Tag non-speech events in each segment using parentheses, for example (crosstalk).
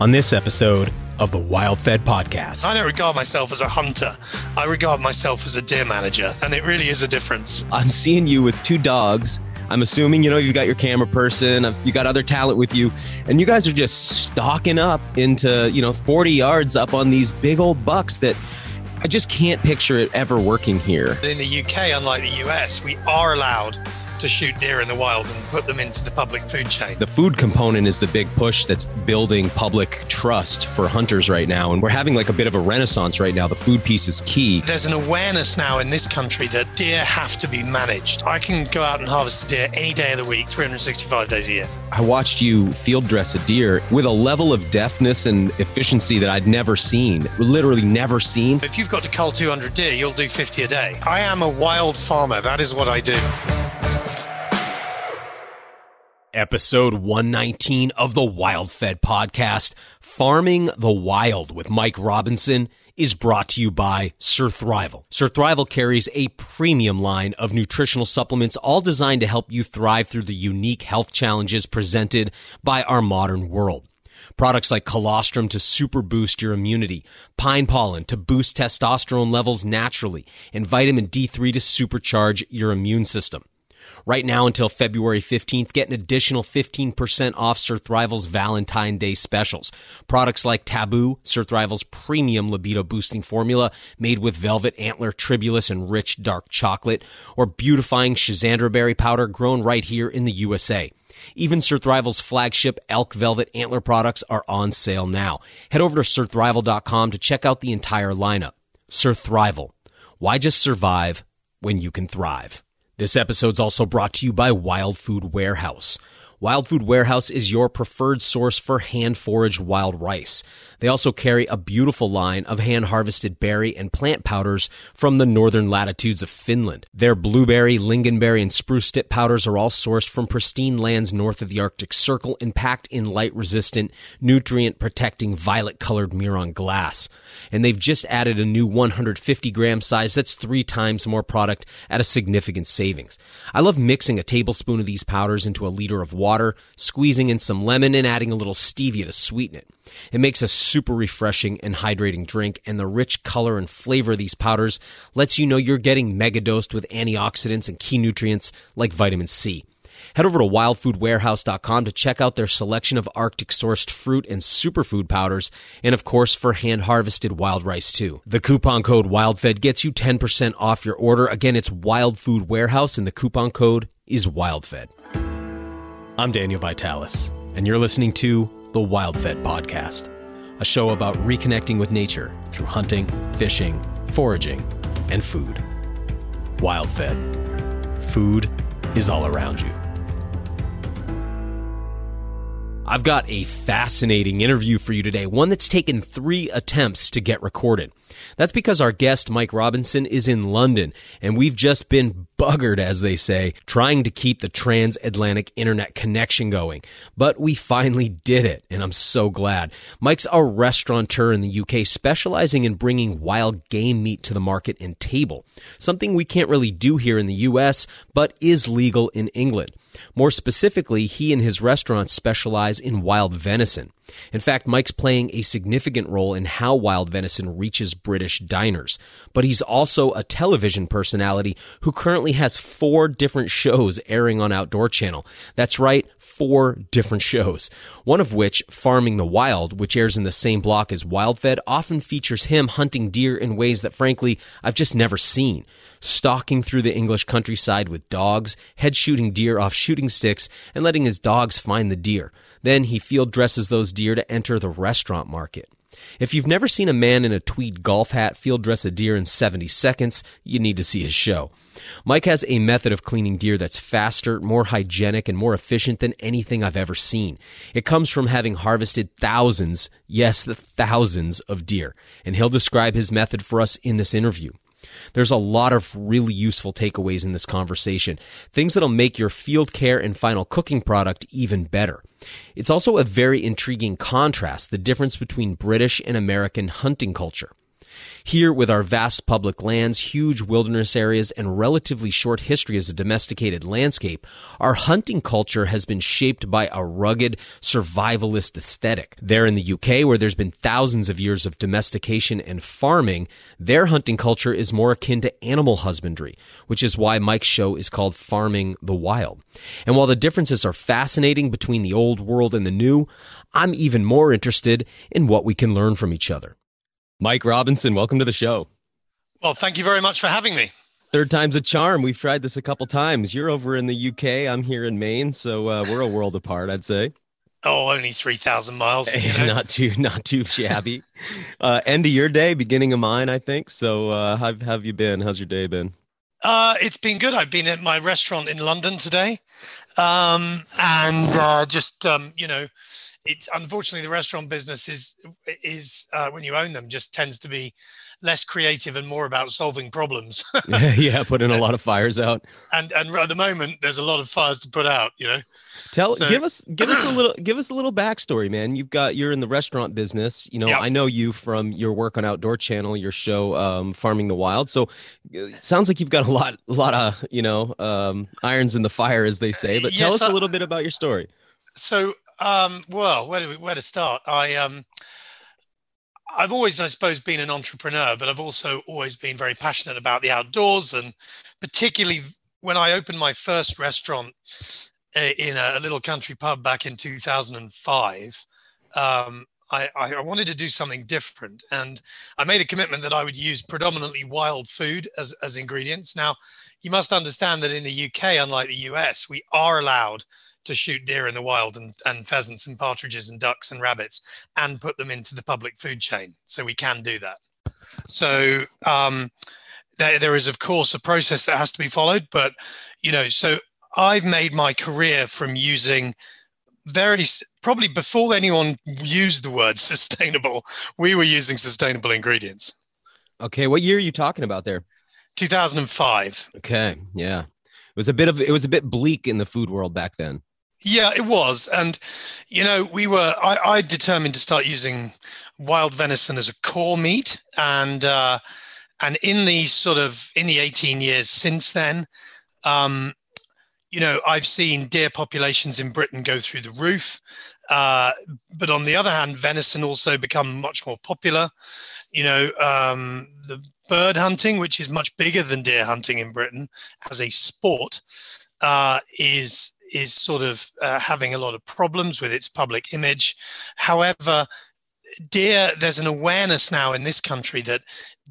on this episode of the Wild Fed podcast. I don't regard myself as a hunter. I regard myself as a deer manager, and it really is a difference. I'm seeing you with two dogs. I'm assuming, you know, you've got your camera person, you got other talent with you, and you guys are just stalking up into, you know, 40 yards up on these big old bucks that I just can't picture it ever working here. In the UK, unlike the US, we are allowed to shoot deer in the wild and put them into the public food chain. The food component is the big push that's building public trust for hunters right now. And we're having like a bit of a renaissance right now. The food piece is key. There's an awareness now in this country that deer have to be managed. I can go out and harvest a deer any day of the week, 365 days a year. I watched you field dress a deer with a level of deftness and efficiency that I'd never seen, literally never seen. If you've got to cull 200 deer, you'll do 50 a day. I am a wild farmer. That is what I do episode 119 of the Wild Fed podcast, Farming the Wild with Mike Robinson, is brought to you by Surthrival. Surthrival carries a premium line of nutritional supplements, all designed to help you thrive through the unique health challenges presented by our modern world. Products like colostrum to super boost your immunity, pine pollen to boost testosterone levels naturally, and vitamin D3 to supercharge your immune system. Right now until February 15th, get an additional 15% off Surthrival's Valentine Day specials. Products like Taboo, Surthrival's premium libido boosting formula made with velvet antler tribulus and rich dark chocolate, or beautifying Schizandra berry powder grown right here in the USA. Even Surthrival's flagship elk velvet antler products are on sale now. Head over to surthrival.com to check out the entire lineup. Surthrival. Why just survive when you can thrive? This episode's also brought to you by Wild Food Warehouse. Wild Food Warehouse is your preferred source for hand foraged wild rice. They also carry a beautiful line of hand harvested berry and plant powders from the northern latitudes of Finland. Their blueberry, lingonberry, and spruce tip powders are all sourced from pristine lands north of the Arctic Circle and packed in light resistant, nutrient protecting violet colored Miron glass. And they've just added a new 150 gram size that's three times more product at a significant savings. I love mixing a tablespoon of these powders into a liter of water water, squeezing in some lemon, and adding a little stevia to sweeten it. It makes a super refreshing and hydrating drink, and the rich color and flavor of these powders lets you know you're getting mega dosed with antioxidants and key nutrients like vitamin C. Head over to wildfoodwarehouse.com to check out their selection of Arctic sourced fruit and superfood powders, and of course for hand harvested wild rice too. The coupon code WILDFED gets you 10% off your order. Again, it's Wild Food Warehouse, and the coupon code is WILDFED. I'm Daniel Vitalis, and you're listening to the Wild Fed Podcast, a show about reconnecting with nature through hunting, fishing, foraging, and food. Wild Fed. Food is all around you. I've got a fascinating interview for you today, one that's taken three attempts to get recorded. That's because our guest, Mike Robinson, is in London, and we've just been buggered, as they say, trying to keep the transatlantic internet connection going. But we finally did it, and I'm so glad. Mike's a restaurateur in the UK, specializing in bringing wild game meat to the market and table, something we can't really do here in the US, but is legal in England. More specifically, he and his restaurants specialize in wild venison. In fact, Mike's playing a significant role in how wild venison reaches British diners. But he's also a television personality who currently has four different shows airing on Outdoor Channel. That's right, four different shows. One of which, Farming the Wild, which airs in the same block as Wildfed, often features him hunting deer in ways that frankly I've just never seen. Stalking through the English countryside with dogs, head shooting deer off shooting sticks, and letting his dogs find the deer. Then he field dresses those deer to enter the restaurant market. If you've never seen a man in a tweed golf hat field dress a deer in 70 seconds, you need to see his show. Mike has a method of cleaning deer that's faster, more hygienic, and more efficient than anything I've ever seen. It comes from having harvested thousands, yes, the thousands of deer, and he'll describe his method for us in this interview. There's a lot of really useful takeaways in this conversation, things that'll make your field care and final cooking product even better. It's also a very intriguing contrast, the difference between British and American hunting culture. Here, with our vast public lands, huge wilderness areas, and relatively short history as a domesticated landscape, our hunting culture has been shaped by a rugged, survivalist aesthetic. There in the UK, where there's been thousands of years of domestication and farming, their hunting culture is more akin to animal husbandry, which is why Mike's show is called Farming the Wild. And while the differences are fascinating between the old world and the new, I'm even more interested in what we can learn from each other. Mike Robinson, welcome to the show. Well, thank you very much for having me. Third time's a charm. We've tried this a couple times. You're over in the UK. I'm here in Maine, so uh, we're a world apart, I'd say. Oh, only three thousand miles. You (laughs) know? not too, not too shabby. uh, end of your day, beginning of mine, I think. So, uh, how have you been? How's your day been? Uh, it's been good. I've been at my restaurant in London today, um, and uh, just um, you know, it's unfortunately the restaurant business is is uh, when you own them just tends to be less creative and more about solving problems. (laughs) (laughs) yeah, putting a lot of fires out. And and at the moment, there's a lot of fires to put out. You know. Tell so, give us give us a (clears throat) little give us a little backstory, man. You've got you're in the restaurant business. You know, yep. I know you from your work on Outdoor Channel, your show um, Farming the Wild. So it sounds like you've got a lot a lot of you know um, irons in the fire, as they say. But tell yes, us a little bit about your story. So um, well, where do we, where to start? I um, I've always, I suppose, been an entrepreneur, but I've also always been very passionate about the outdoors, and particularly when I opened my first restaurant uh, in a little country pub back in 2005. Um, I, I, wanted to do something different, and I made a commitment that I would use predominantly wild food as, as ingredients. Now, you must understand that in the UK, unlike the US, we are allowed to shoot deer in the wild and, and pheasants and partridges and ducks and rabbits and put them into the public food chain. So we can do that. So um, there, there is, of course, a process that has to be followed. But, you know, so I've made my career from using very probably before anyone used the word (laughs) sustainable, we were using sustainable ingredients. Okay. What year are you talking about there? 2005. Okay. Yeah. It was a bit of it was a bit bleak in the food world back then. Yeah, it was. And, you know, we were, I, I determined to start using wild venison as a core meat. And, uh, and in the sort of, in the 18 years since then, um, you know, I've seen deer populations in Britain go through the roof. Uh, but on the other hand, venison also become much more popular. You know, um, the bird hunting, which is much bigger than deer hunting in Britain as a sport, uh, is is sort of uh, having a lot of problems with its public image. However, deer, there's an awareness now in this country that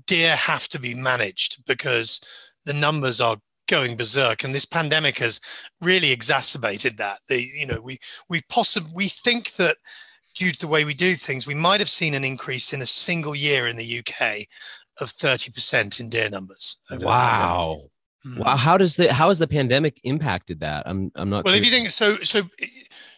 deer have to be managed because the numbers are going berserk and this pandemic has really exacerbated that. The you know we we possibly we think that due to the way we do things we might have seen an increase in a single year in the UK of 30% in deer numbers wow Wow, how does the how has the pandemic impacted that? I'm I'm not. Well, if you think so, so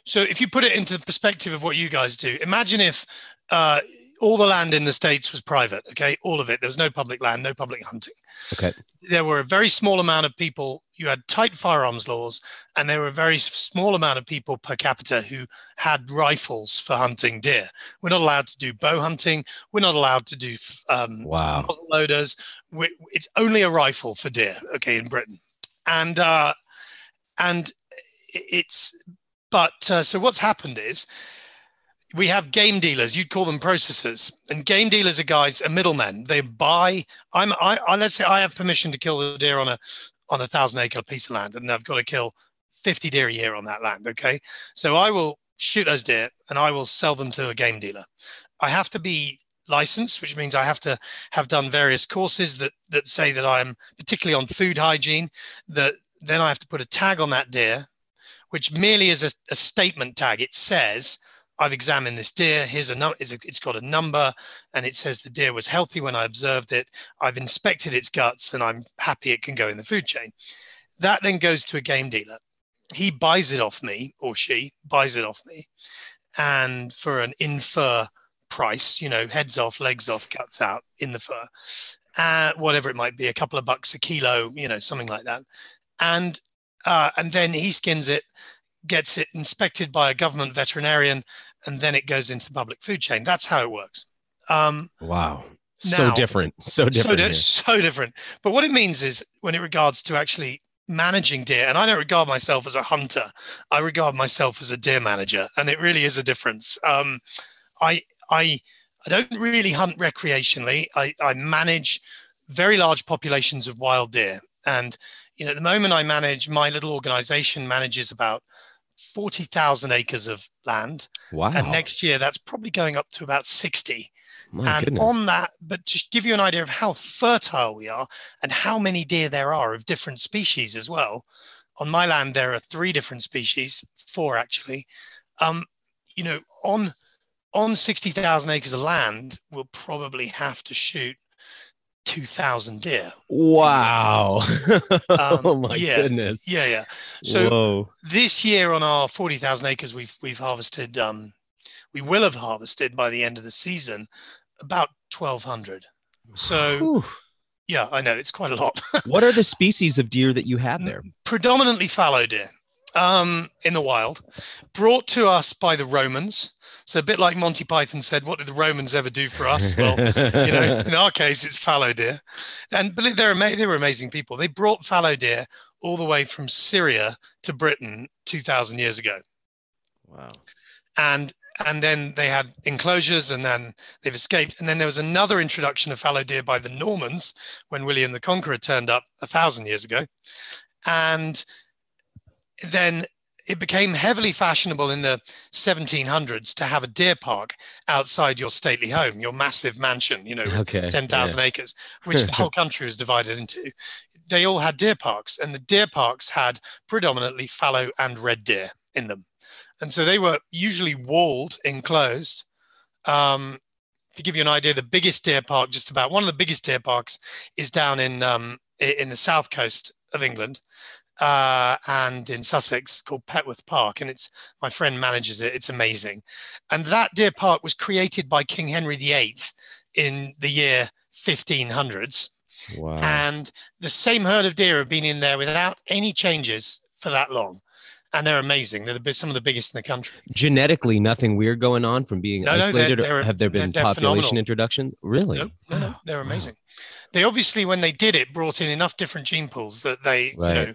so if you put it into the perspective of what you guys do, imagine if uh, all the land in the states was private. Okay, all of it. There was no public land, no public hunting. Okay. There were a very small amount of people. You had tight firearms laws, and there were a very small amount of people per capita who had rifles for hunting deer. We're not allowed to do bow hunting. We're not allowed to do um, wow. muzzle loaders. It's only a rifle for deer. Okay, in Britain, and uh, and it's but uh, so what's happened is we have game dealers you'd call them processors and game dealers are guys are middlemen they buy i'm I, I, let's say i have permission to kill the deer on a on a thousand acre piece of land and i've got to kill 50 deer a year on that land okay? So i will shoot those deer and i will sell them to a game dealer. I have to be licensed which means i have to have done various courses that that say that i'm particularly on food hygiene that then i have to put a tag on that deer which merely is a, a statement tag. It says I've examined this deer. Here's a number. It's got a number, and it says the deer was healthy when I observed it. I've inspected its guts, and I'm happy it can go in the food chain. That then goes to a game dealer. He buys it off me, or she buys it off me, and for an in fur price, you know, heads off, legs off, cuts out in the fur, uh, whatever it might be, a couple of bucks a kilo, you know, something like that, and uh, and then he skins it gets it inspected by a government veterinarian, and then it goes into the public food chain. That's how it works. Um, wow. so Now- different. So so, different. di- so different. But what it means is when it regards to actually managing deer, and I don't regard myself as a hunter, I regard myself as a deer manager, and it really is a difference. Um, I I I don't really hunt recreationally. I, I manage very large populations of wild deer, and you know at the moment I manage my little organization manages about forty thousand acres of land, Wow. and next year that's probably going up to about sixty My and goodness. on that, but just give you an idea of how fertile we are and how many deer there are of different species as well. On my land, there are three different species, four actually. Um, you know, on on sixty thousand acres of land, we'll probably have to shoot two thousand deer. wow. (laughs) oh Um, my yeah. goodness. Yeah, yeah. So Whoa. this year on our 40,000 acres, we've we've harvested. Um, we will have harvested by the end of the season about 1,200. So Whew. yeah, I know it's quite a lot. (laughs) what are the species of deer that you have there? Predominantly fallow deer um, in the wild, brought to us by the Romans. So a bit like Monty Python said, "What did the Romans ever do for us?" Well, you know, (laughs) in our case, it's fallow deer, and but they're ama- they were amazing people. They brought fallow deer all the way from Syria to Britain 2,000 years ago. wow. and and then they had enclosures and then they've escaped and then there was another introduction of fallow deer by the normans when william the conqueror turned up a thousand years ago and then it became heavily fashionable in the 1700s to have a deer park outside your stately home your massive mansion you know Okay. 10,000 acres, which the whole (laughs) country was divided into. They all had deer parks, and the deer parks had predominantly fallow and red deer in them. And so they were usually walled, enclosed. Um, to give you an idea, the biggest deer park, just about one of the biggest deer parks, is down in um, in the south coast of England uh, and in Sussex called Petworth Park. And it's my friend manages it. It's amazing. And that deer park was created by King Henry VIII in the year 1500s. Wow. And the same herd of deer have been in there without any changes for that long. And they're amazing. They're the, some of the biggest in the country. Genetically, nothing weird going on from being No, no, they're- isolated. they're- have there been population phenomenal. introduction? Really? No, no, no, they're Wow. They obviously, when they did it, brought in enough different gene pools that they, Right. you know,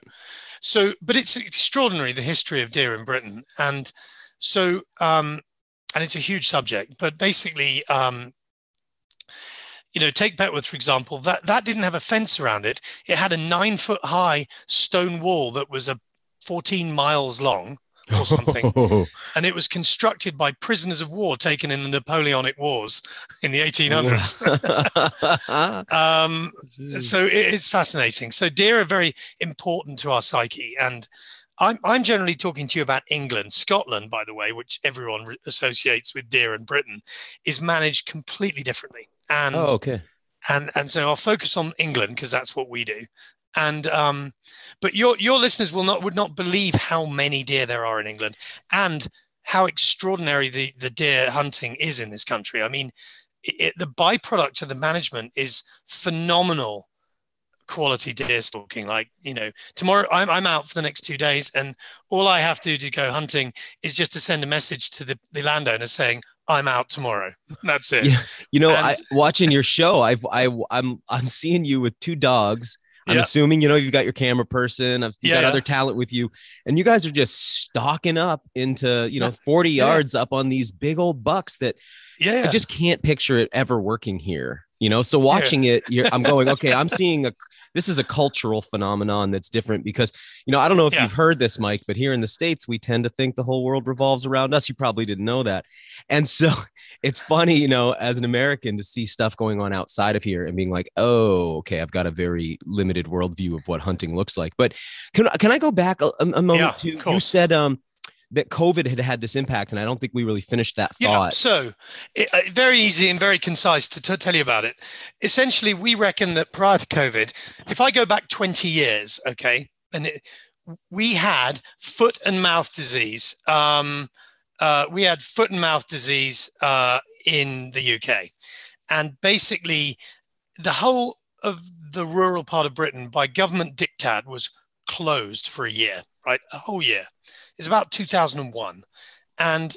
so, but it's extraordinary the history of deer in Britain. And so, um, and it's a huge subject, but basically, um, you know, take Petworth, for example, that, that didn't have a fence around it. It had a nine foot high stone wall that was a 14 miles long or something. (laughs) and it was constructed by prisoners of war taken in the Napoleonic Wars in the 1800s. (laughs) um, so it, it's fascinating. So deer are very important to our psyche, and I'm I'm generally talking to you about England, Scotland, by the way, which everyone re- associates with deer and Britain, is managed completely differently. And oh, okay. and and so I'll focus on England because that's what we do. And um, but your your listeners will not would not believe how many deer there are in England and how extraordinary the the deer hunting is in this country. I mean, it, the byproduct of the management is phenomenal quality deer stalking. Like you know, tomorrow I'm I'm out for the next two days, and all I have to do to go hunting is just to send a message to the the landowner saying I'm out tomorrow. (laughs) That's it. Yeah. You know, I watching your show, I've I I'm I'm seeing you with two dogs. I'm Yeah. assuming you know you've got your camera person. I've you Yeah, got yeah. other talent with you, and you guys are just stalking up into you know 40 Yeah. yards up on these big old bucks that Yeah, I just can't picture it ever working here. You know, so watching it, you're, I'm going, okay, I'm seeing a. This is a cultural phenomenon that's different because you know I don't know if Yeah. you've heard this, Mike, but here in the states we tend to think the whole world revolves around us. You probably didn't know that, and so (laughs) it's funny, you know, as an American to see stuff going on outside of here and being like, oh, okay, I've got a very limited worldview of what hunting looks like. But can can I go back a, a moment Yeah, to you said um that COVID had had this impact, and I don't think we really finished that thought. Yeah, so it, uh, very easy and very concise to, to tell you about it. Essentially, we reckon that prior to COVID, if I go back 20 years, okay, and it, we had foot and mouth disease. Um, uh, we had foot and mouth disease uh, in the UK. And basically, the whole of the rural part of Britain, by government diktat, was closed for a year, right? A whole year. It's about 2001. And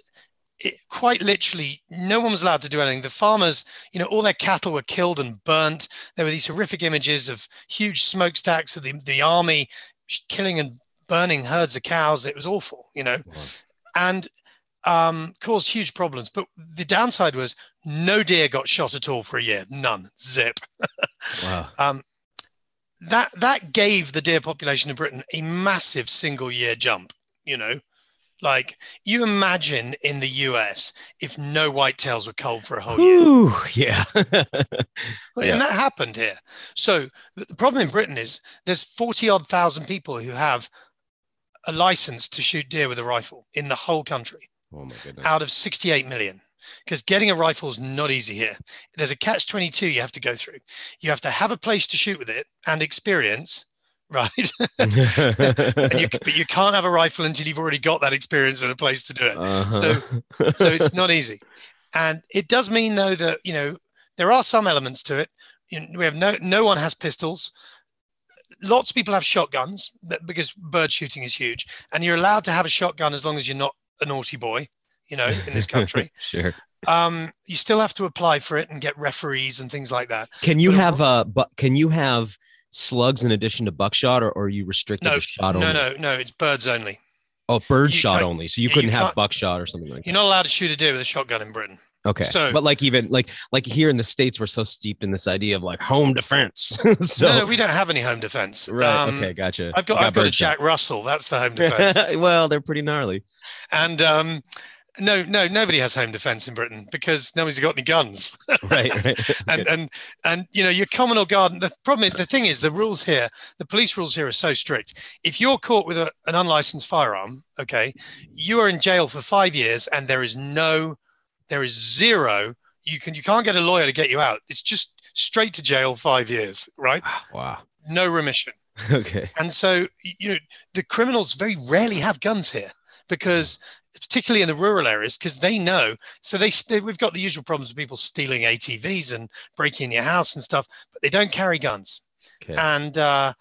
it, quite literally, no one was allowed to do anything. The farmers, you know, all their cattle were killed and burnt. There were these horrific images of huge smokestacks of the, the army killing and burning herds of cows. It was awful, you know, wow. and um, caused huge problems. But the downside was no deer got shot at all for a year. None. Zip. wow. (laughs) Um, that that gave the deer population in Britain a massive single year jump. You know, like you imagine in the US if no whitetails were culled for a whole Ooh, year. Yeah. (laughs) and that happened here. So the problem in Britain is there's 40 odd thousand people who have a license to shoot deer with a rifle in the whole country. Oh my goodness. Out of 68 million. Because getting a rifle is not easy here. There's a catch 22 you have to go through. You have to have a place to shoot with it and experience right? (laughs) (laughs) you, but you can't have a rifle until you've already got that experience and a place to do it. Uh-huh. So, (laughs) so it's not easy, and it does mean though that you know there are some elements to it. You know, we have no no one has pistols. Lots of people have shotguns because bird shooting is huge, and you're allowed to have a shotgun as long as you're not a naughty boy. You know, in this country. sure. Um, you still have to apply for it and get referees and things like that. Can you but have a? but can you have slugs in addition to buckshot, or, or are you restricted no, to shot only? No, no, no. It's birds only. Oh, bird you, shot only. So you couldn't you have buckshot or something like you're that. You're not allowed to shoot a deer with a shotgun in Britain. Okay. So, but like even like like here in the states, we're so steeped in this idea of like home defense. (laughs) so no, no, we don't have any home defense. Right. Um, okay. Gotcha. I've got, got I've got a Jack Russell. That's the home (laughs) defense. well, they're pretty gnarly. And um, no, no, nobody has home defense in Britain because nobody's got any guns. (laughs) right, right. (laughs) and and and you know your communal garden. The problem is the thing is the rules here, the police rules here are so strict. If you're caught with a, an unlicensed firearm, okay, you are in jail for five years, and there is no, there is zero. You can you can't get a lawyer to get you out. It's just straight to jail, five years, right? Ah, wow. No remission. (laughs) Okay. And so you know the criminals very rarely have guns here because particularly in the rural areas, because they know. So they, they, we've got the usual problems of people stealing ATVs and breaking your house and stuff, but they don't carry guns. Okay. And uh,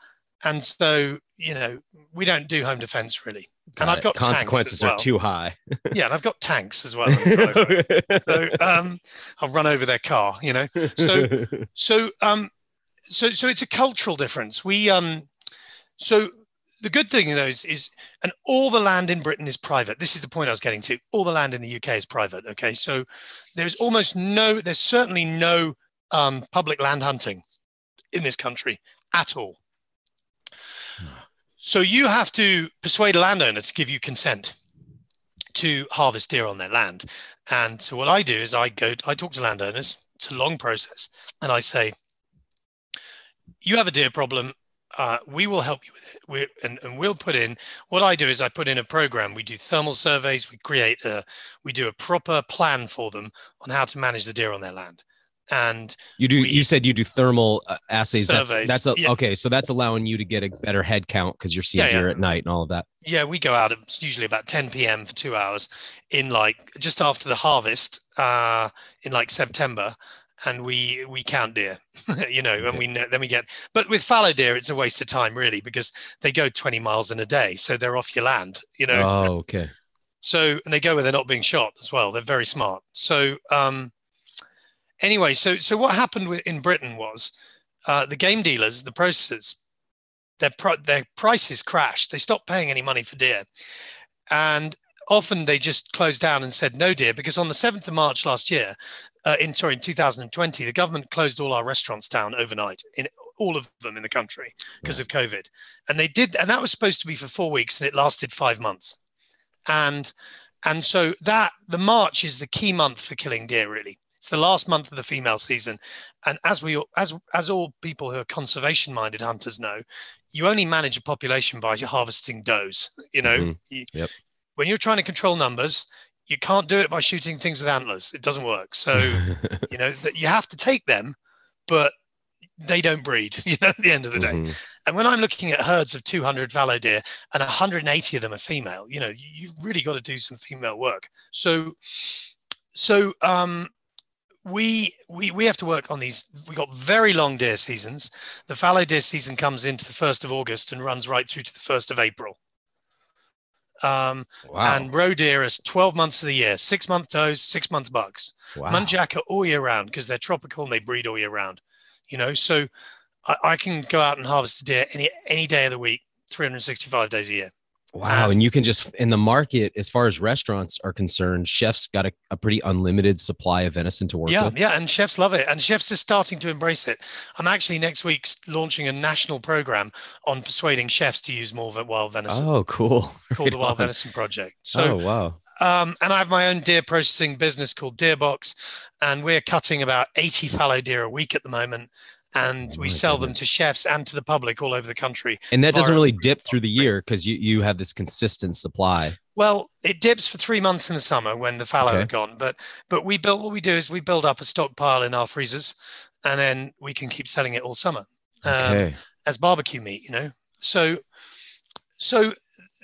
and so you know we don't do home defense really. Got and I've got consequences well. are too high. (laughs) yeah, and I've got tanks as well. (laughs) so um, I'll run over their car. You know, so (laughs) so um, so so it's a cultural difference. We um, so the good thing though is, is, and all the land in Britain is private. This is the point I was getting to. All the land in the UK is private. Okay, so there's almost no, there's certainly no um, public land hunting in this country at all. So you have to persuade a landowner to give you consent to harvest deer on their land. And so what I do is I go, I talk to landowners. It's a long process, and I say, you have a deer problem uh, we will help you with it. We, and, and we'll put in what I do is I put in a program. We do thermal surveys. We create a, we do a proper plan for them on how to manage the deer on their land. And you do. We, you said you do thermal uh, assays. Surveys. That's, that's a, yeah. okay. So that's allowing you to get a better head count because you're seeing yeah, deer yeah. at night and all of that. Yeah, we go out at usually about 10 p.m. for two hours in like just after the harvest uh, in like September, and we we count deer (laughs) you know and we then we get but with fallow deer it's a waste of time really because they go 20 miles in a day so they're off your land you know? Oh okay. So and they go where they're not being shot as well. They're very smart. So um anyway so so what happened with, in britain was uh, the game dealers the processors their pro- their prices crashed. They stopped paying any money for deer. And often they just closed down and said no deer because on the 7th of march last year uh, in sorry in 2020 the government closed all our restaurants down overnight in all of them in the country because of covid. And they did and that was supposed to be for four weeks and it lasted five months. And and so that the march is the key month for killing deer really. It's the last month of the female season. And as we as as all people who are conservation minded hunters know you only manage a population by harvesting does you know? Mm-hmm. yep. when you're trying to control numbers you can't do it by shooting things with antlers. It doesn't work. So, (laughs) you know, that you have to take them, but they don't breed, (laughs) you know, at the end of the day. Mm-hmm. And when I'm looking at herds of 200 fallow deer and 180 of them are female, you know, you've really got to do some female work. So, so, um, we we we have to work on these. We got very long deer seasons. The fallow deer season comes into the first of August and runs right through to the first of April Um, Wow. And roe deer is 12 months of the year, six month does, six month bucks. wow. Muntjac are all year round because they're tropical and they breed all year round. You know, so I, I can go out and harvest a deer any any day of the week, 365 days a year. Wow. And you can just, in the market, as far as restaurants are concerned, chefs got a, a pretty unlimited supply of venison to work Yeah, with. yeah, and chefs love it, and chefs are starting to embrace it. I'm actually next week launching a national program on persuading chefs to use more wild venison Oh, cool. (laughs) called Right the Wild on. Venison Project. So, oh, wow. um, and I have my own deer processing business called Deerbox, and we're cutting about 80 fallow deer a week at the moment, and Oh we my sell them to chefs and to the public all over the country. And that doesn't really dip through the year because you, you have this consistent supply. Well, it dips for three months in the summer when the fallow Okay. are gone, but but we build what we do is we build up a stockpile in our freezers, and then we can keep selling it all summer. Um, Okay. as barbecue meat, you know. So, so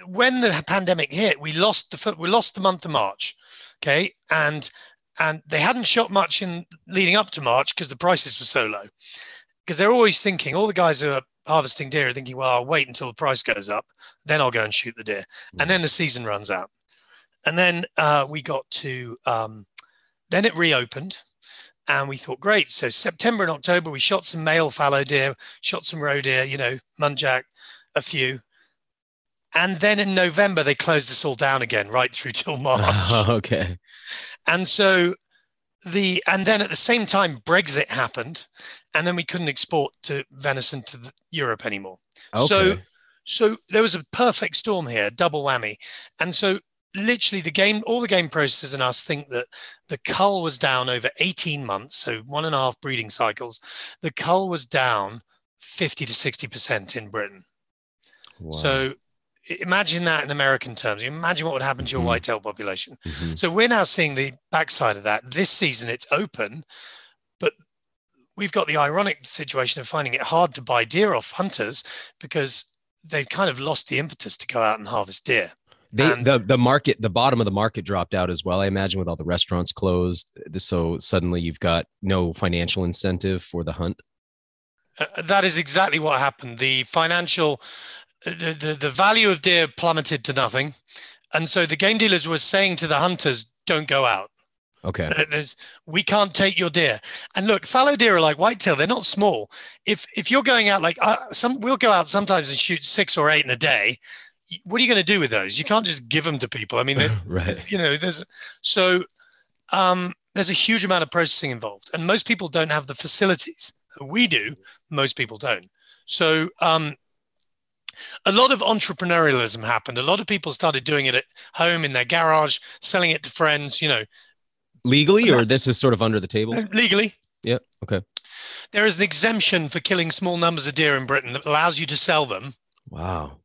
when the pandemic hit, we lost the fir- we lost the month of March, okay, and and they hadn't shot much in leading up to March because the prices were so low. Because they're always thinking, all the guys who are harvesting deer are thinking, well, I'll wait until the price goes up, then I'll go and shoot the deer, and then the season runs out, and then uh, we got to um, then it reopened. And we thought, great. So September and October, we shot some male fallow deer, shot some roe deer, you know, muntjac, a few. And then in November, they closed us all down again, right through till (laughs) March. (laughs) okay. and so the and then at the same time, Brexit happened, and then we couldn't export to venison to the, Europe anymore. Okay. So so there was a perfect storm here, double whammy. And so literally the game, all the game processors and us think that the cull was down over 18 months, so one and a half breeding cycles. The cull was down 50 to 60% in Britain. Wow. So imagine that in American terms. Imagine what would happen to your Mhm. whitetail population. Mhm. So we're now seeing the backside of that. This season it's open, but we've got the ironic situation of finding it hard to buy deer off hunters because they've kind of lost the impetus to go out and harvest deer. They, and- the the market the bottom of the market dropped out as well. I imagine with all the restaurants closed, so suddenly you've got no financial incentive for the hunt. Uh, that is exactly what happened. The financial, the, the, the value of deer plummeted to nothing. And so the game dealers were saying to the hunters, don't go out. Okay. There's, we can't take your deer. And look, fallow deer are like whitetail; they're not small. If if you're going out like uh, some, we'll go out sometimes and shoot six or eight in a day. What are you going to do with those? You can't just give them to people. I mean, (laughs) right. you know, there's so um, there's a huge amount of processing involved, and most people don't have the facilities. We do. Most people don't. So um, a lot of entrepreneurialism happened. A lot of people started doing it at home in their garage, selling it to friends. You know, Legally, or this is sort of under the table. Uh, legally. Yeah. Okay. There is an exemption for killing small numbers of deer in Britain that allows you to sell them Wow.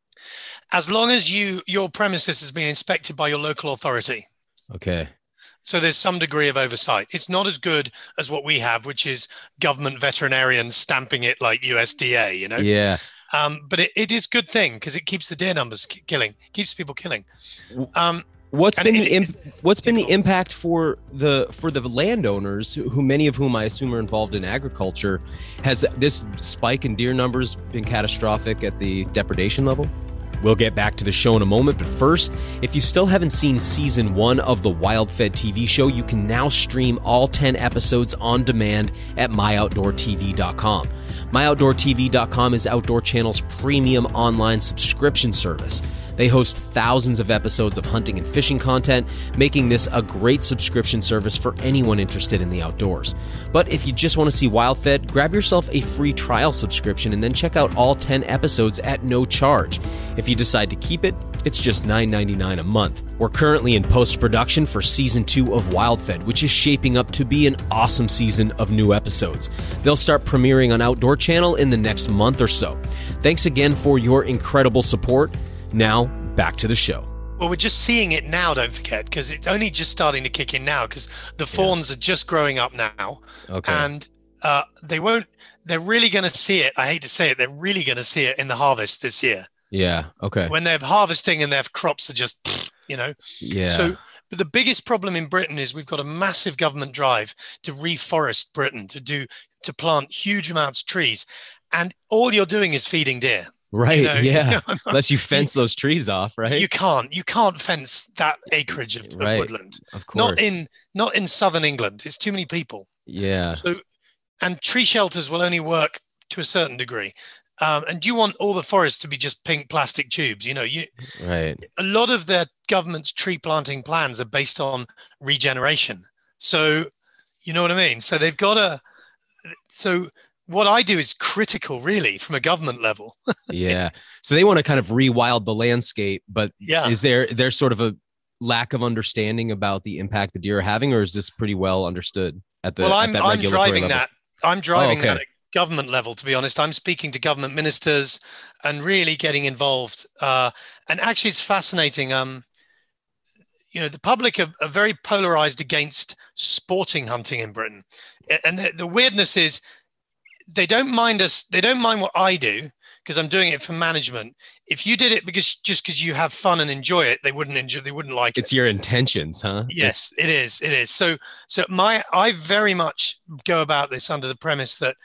as long as you your premises has been inspected by your local authority. Okay. So there's some degree of oversight. It's not as good as what we have, which is government veterinarians stamping it like USDA, you know. Yeah. Um, but it, it is good thing because it keeps the deer numbers ki- killing, keeps people killing. Um, What's been it- the imp- what's been the impact for the for the landowners who many of whom I assume are involved in agriculture? Has this spike in deer numbers been catastrophic at the depredation level? We'll get back to the show in a moment, but first, if you still haven't seen season one of the Wild Fed TV show, you can now stream all 10 episodes on demand at myoutdoortv.com. MyOutdoorTV.com is Outdoor Channel's premium online subscription service. They host thousands of episodes of hunting and fishing content, making this a great subscription service for anyone interested in the outdoors. But if you just want to see WildFed, grab yourself a free trial subscription and then check out all 10 episodes at no charge. If you decide to keep it, it's just $9.99 a month. We're currently in post production for season two of WildFed, which is shaping up to be an awesome season of new episodes. They'll start premiering on Outdoor Channel in the next month or so. Thanks again for your incredible support. Now, back to the show. well, we're just seeing it now. Don't forget, because it's only just starting to kick in now. Because the fawns are just growing up now, Okay. and uh, they won't. They're really going to see it. I hate to say it. They're really going to see it in the harvest this year yeah. Okay. when they're harvesting and their crops are just, (sniffs) you know. Yeah. So, but the biggest problem in Britain is we've got a massive government drive to reforest Britain, to do to plant huge amounts of trees, and all you're doing is feeding deer. Right. know, (laughs) yeah. (laughs) Unless you fence those trees off, right? You can't. You can't fence that acreage of, of Right. woodland. of course. Not in not in southern England. It's too many people. Yeah. So, and tree shelters will only work to a certain degree. Um, and do you want all the forests to be just pink plastic tubes? You know, you Right. a lot of their government's tree planting plans are based on regeneration. So, you know what I mean? So they've got a. So what I do is critical, really, from a government level. (laughs) Yeah. So they want to kind of rewild the landscape, but Yeah. is there there's sort of a lack of understanding about the impact the deer are having, or is this pretty well understood at the well, I'm that I'm driving level? that. I'm driving okay. that at government level. To be honest, I'm speaking to government ministers and really getting involved. Uh, and actually, it's fascinating. Um, you know, the public are, are very polarized against sporting hunting in Britain, and the, the weirdness is they don't mind us. They don't mind what I do because I'm doing it for management. If you did it because just because you have fun and enjoy it, they wouldn't enjoy. They wouldn't like it. It's your intentions, huh? Yes, it is. It is. So, so my, I very much go about this under the premise that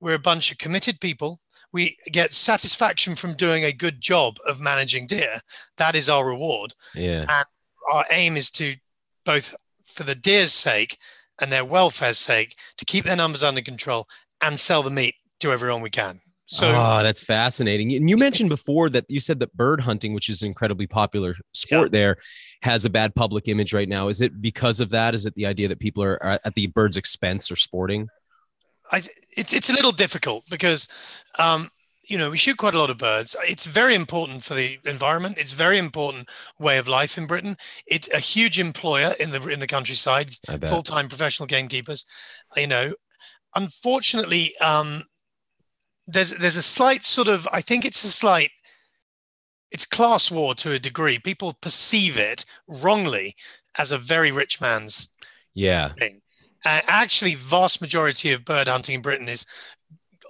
we're a bunch of committed people. We get satisfaction from doing a good job of managing deer. That is our reward. Yeah. And Our aim is to both for the deer's sake and their welfare's sake to keep their numbers under control and sell the meat to everyone we can. So, oh, that's fascinating. And you mentioned before that you said that bird hunting, which is an incredibly popular sport there, has a bad public image right now. Is it because of that? Is it the idea that people are, are at the bird's expense or sporting? I, it's it's a little difficult because, um, you know, we shoot quite a lot of birds. It's very important for the environment. It's very important way of life in Britain. It's a huge employer in the in the countryside. Full time professional gamekeepers. You know, unfortunately, um, there's there's a slight sort of I think it's a slight. It's class war to a degree. People perceive it wrongly as a very rich man's Yeah. thing. Uh, actually, vast majority of bird hunting in Britain is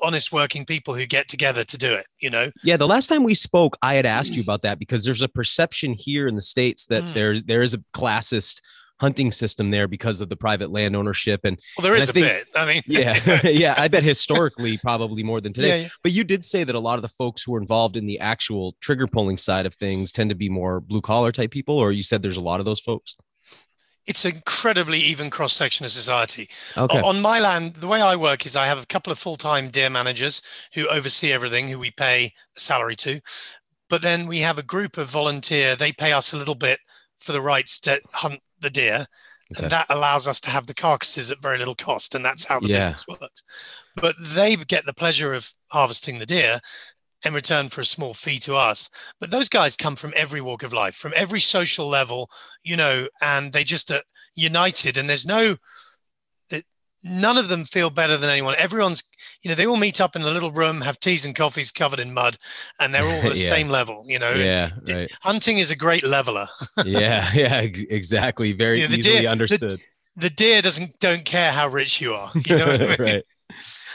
honest working people who get together to do it. You know, Yeah, the last time we spoke, I had asked you about that because there's a perception here in the states that Mm. there's there is a classist hunting system there because of the private land ownership and well, there And is I a think- bit. I mean, yeah, (laughs) (laughs) yeah, I bet historically probably more than today. yeah, yeah. But you did say that a lot of the folks who are involved in the actual trigger pulling side of things tend to be more blue collar type people, or you said there's a lot of those folks. It's an incredibly even cross section of society. Okay. On my land, the way I work is I have a couple of full time deer managers who oversee everything, who we pay a salary to. But then we have a group of volunteer. They pay us a little bit for the rights to hunt the deer. Okay. And that allows us to have the carcasses at very little cost. And that's how the Yeah. business works. But they get the pleasure of harvesting the deer in return for a small fee to us. But those guys come from every walk of life, from every social level, you know, and they just are united. And there's no, none of them feel better than anyone. Everyone's, you know, they all meet up in a little room, have teas and coffees covered in mud, and they're all (laughs) the Yeah. same level, you know. yeah, right. Hunting is a great leveler. (laughs) yeah, yeah, exactly. Very the easily deer- understood. The deer doesn't don't care how rich you are. You know what I (laughs) mean? right.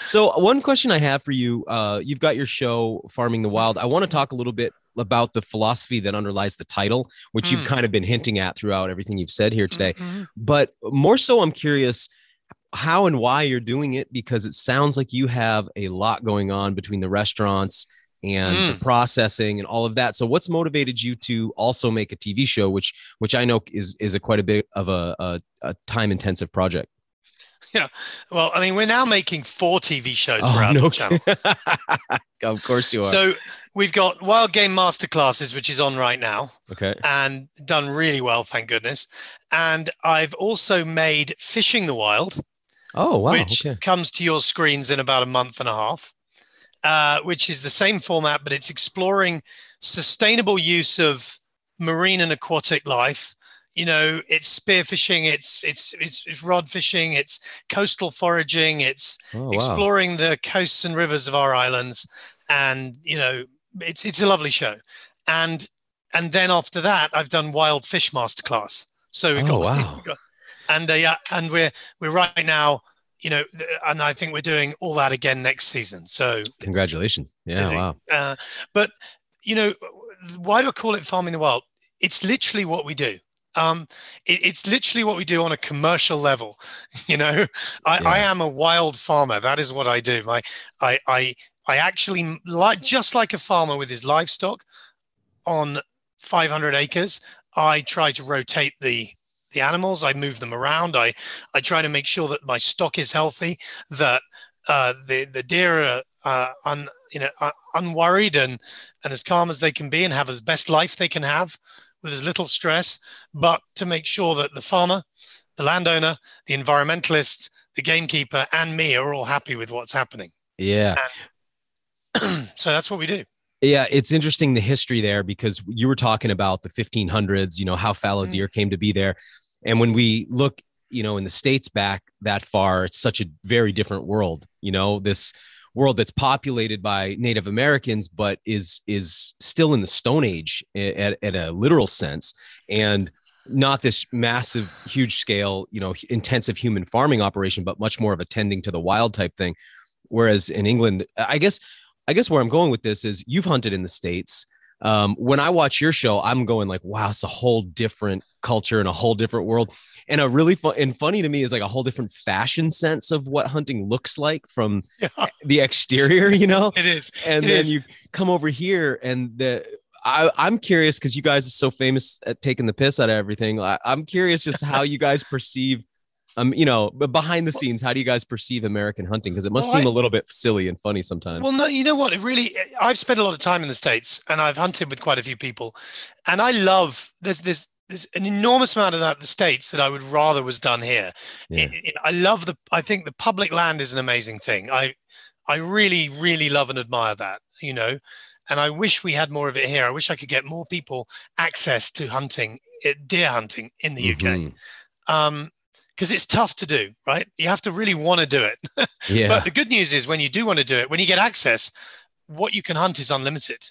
So one question I have for you, uh, you've got your show Farming the Wild. I want to talk a little bit about the philosophy that underlies the title, which you've Mm. kind of been hinting at throughout everything you've said here today. Mhm. But more so, I'm curious how and why you're doing it because it sounds like you have a lot going on between the restaurants and Mm. the processing and all of that. So what's motivated you to also make a TV show, which which I know is is a quite a bit of a, a, a time intensive project. Yeah, well, I mean, we're now making four TV shows Oh, for our no channel. (laughs) of course you are. So we've got Wild Game Masterclasses, which is on right now okay. and done really well, thank goodness. And I've also made Fishing the Wild, Oh wow. which okay. comes to your screens in about a month and a half, uh, which is the same format, but it's exploring sustainable use of marine and aquatic life. You know, it's spearfishing, it's it's it's, it's rod fishing, it's coastal foraging, it's Oh, wow. exploring the coasts and rivers of our islands and you know it's it's a lovely show and and then after that i've done wild fish masterclass so we've Oh, got, (laughs) wow. we've got and uh, yeah and we're we're right now you know and i think we're doing all that again next season so Congratulations. Yeah. Wow. uh, but you know why do i call it farming the wild it's literally what we do um, it, it's literally what we do on a commercial level (laughs) you know I, Yeah. I am a wild farmer that is what i do my i i I actually like just like a farmer with his livestock on 500 acres. I try to rotate the the animals. I move them around. I I try to make sure that my stock is healthy, that uh, the the deer are uh, un, you know uh, unworried and and as calm as they can be and have as best life they can have with as little stress, but to make sure that the farmer, the landowner, the environmentalist, the gamekeeper, and me are all happy with what's happening. Yeah. And (clears throat) so that's what we do. Yeah, it's interesting the history there because you were talking about the 1500s, you know, how fallow mm. deer came to be there. And when we look, you know, in the States back that far, it's such a very different world, you know, this world that's populated by Native Americans, but is is still in the Stone Age at, at a literal sense. And not this massive, huge scale, you know, intensive human farming operation, but much more of a tending to the wild type thing. Whereas in England, I guess, I guess where I'm going with this is you've hunted in the States. Um, when I watch your show, I'm going like, wow, it's a whole different culture and a whole different world. And a really fun and funny to me is like a whole different fashion sense of what hunting looks like from (laughs) yeah. the exterior, you know? It is. And it then is. you come over here and the I, am curious because you guys are so famous at taking the piss out of everything. I, am curious just how you guys perceive, um, you know, but behind the scenes, how do you guys perceive American hunting? Because it must well, seem I, a little bit silly and funny sometimes. Well, no, you know what? It really, I've spent a lot of time in the states, and I've hunted with quite a few people, and I love there's there's there's an enormous amount of that in the states that I would rather was done here. Yeah. It, it, I love the. I think the public land is an amazing thing. I I really really love and admire that. You know and I wish we had more of it here. I wish I could get more people access to hunting, eh, deer hunting in the mm-hmm. UK. Um, because it's tough to do, right? You have to really want to do it. (laughs) yeah. But the good news is when you do want to do it, when you get access, what you can hunt is unlimited.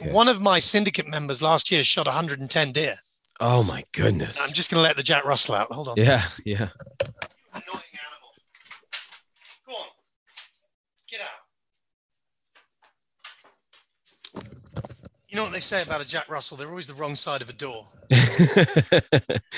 Okay. One of my syndicate members last year shot 110 deer. Oh my goodness. I'm just going to let the Jack Russell out. Hold on. Yeah, yeah. Annoying animal. Go on. Get out. You know what they say about a Jack Russell? They're always the wrong side of a door.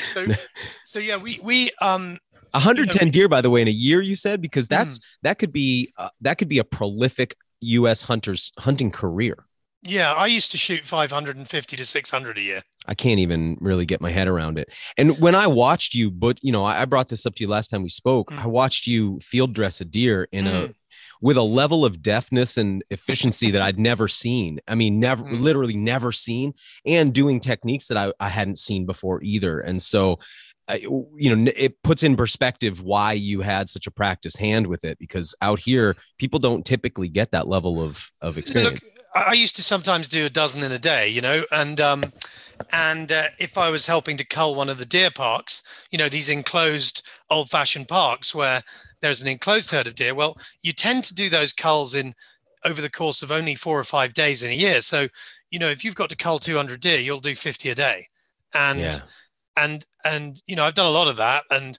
So, (laughs) so yeah, we we um 110 you know, deer, by the way, in a year. You said because that's mm. that could be uh, that could be a prolific U.S. hunters hunting career. Yeah, I used to shoot 550 to 600 a year. I can't even really get my head around it. And when I watched you, but you know, I brought this up to you last time we spoke. Mm. I watched you field dress a deer in mm. a with a level of deftness and efficiency that I'd never seen. I mean, never, mm. literally never seen, and doing techniques that I, I hadn't seen before either. And so, you know, it puts in perspective why you had such a practiced hand with it because out here, people don't typically get that level of, of experience. Look, I used to sometimes do a dozen in a day, you know, and, um, and uh, if I was helping to cull one of the deer parks, you know, these enclosed old fashioned parks where there's an enclosed herd of deer. Well, you tend to do those culls in over the course of only four or five days in a year. So, you know, if you've got to cull 200 deer, you'll do 50 a day. And, yeah. and, and, you know, I've done a lot of that and,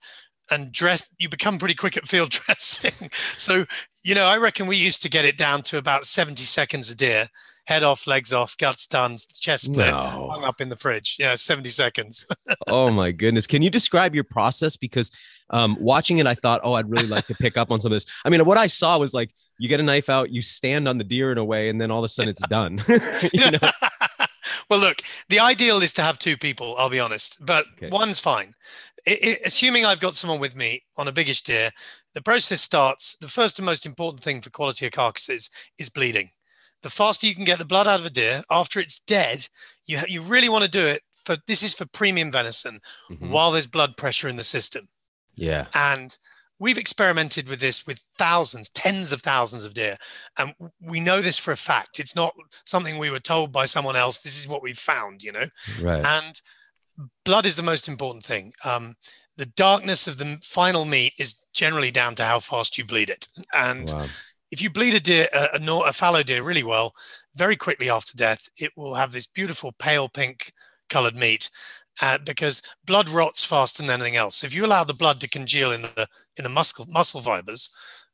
and dress, you become pretty quick at field (laughs) dressing. so, you know, I reckon we used to get it down to about 70 seconds a deer head off, legs off, guts done, chest split, no. hung up in the fridge. Yeah, 70 seconds. (laughs) oh my goodness. Can you describe your process? Because um, watching it, I thought, oh, I'd really like to pick up on some of this. I mean, what I saw was like you get a knife out, you stand on the deer in a way, and then all of a sudden it's done. (laughs) you know? Well, look, the ideal is to have two people, I'll be honest, but okay. one's fine. It, it, assuming I've got someone with me on a biggish deer, the process starts. The first and most important thing for quality of carcasses is bleeding the faster you can get the blood out of a deer after it's dead, you you really want to do it for this is for premium venison mm-hmm. while there's blood pressure in the system. Yeah. And we've experimented with this with thousands, tens of thousands of deer. And we know this for a fact. It's not something we were told by someone else. This is what we found, you know? Right. And blood is the most important thing. Um, the darkness of the final meat is generally down to how fast you bleed it. And wow if you bleed a deer, a, a, a fallow deer really well, very quickly after death, it will have this beautiful pale pink colored meat uh, because blood rots faster than anything else. If you allow the blood to congeal in the in the muscle muscle fibers,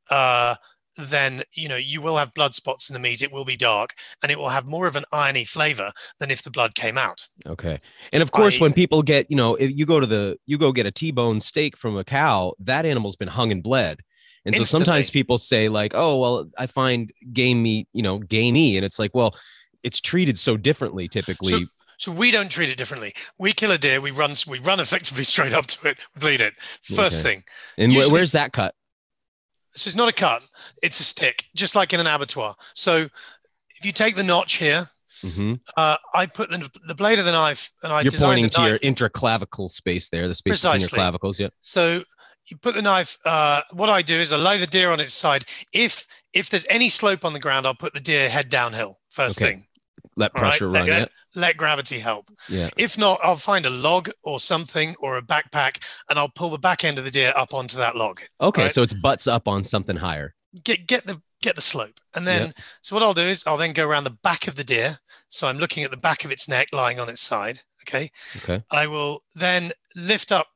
uh, then you know you will have blood spots in the meat. It will be dark, and it will have more of an irony flavor than if the blood came out. Okay, and of course, I, when people get you know, if you go to the you go get a T-bone steak from a cow, that animal's been hung and bled And so Instantly. sometimes people say like, "Oh, well, I find game meat, you know, gamey," and it's like, well, it's treated so differently typically. So we don't treat it differently. We kill a deer, we run, we run effectively (laughs) straight up to it, bleed it. First Okay. thing. and usually- where's that cut? So it's not a cut; it's a stick, just like in an abattoir. So if you take the notch here, hmm uh, I put the, the blade of the knife, and I You're pointing to your knife. intraclavicle space there, the space between your clavicles. Yeah. So you put the knife. Uh, what I do is I lay the deer on its side. If if there's any slope on the ground, I'll put the deer head downhill first Okay. thing. Let right, pressure let- run. let- Yeah. Let gravity help. Yeah. If not, I'll find a log or something or a backpack, and I'll pull the back end of the deer up onto that log. Okay, Right. so it's butts up on something higher. Get get the get the slope, and then so what I'll do is I'll then go around the back of the deer. So I'm looking at the back of its neck, lying on its side. Okay. Okay. I will then lift up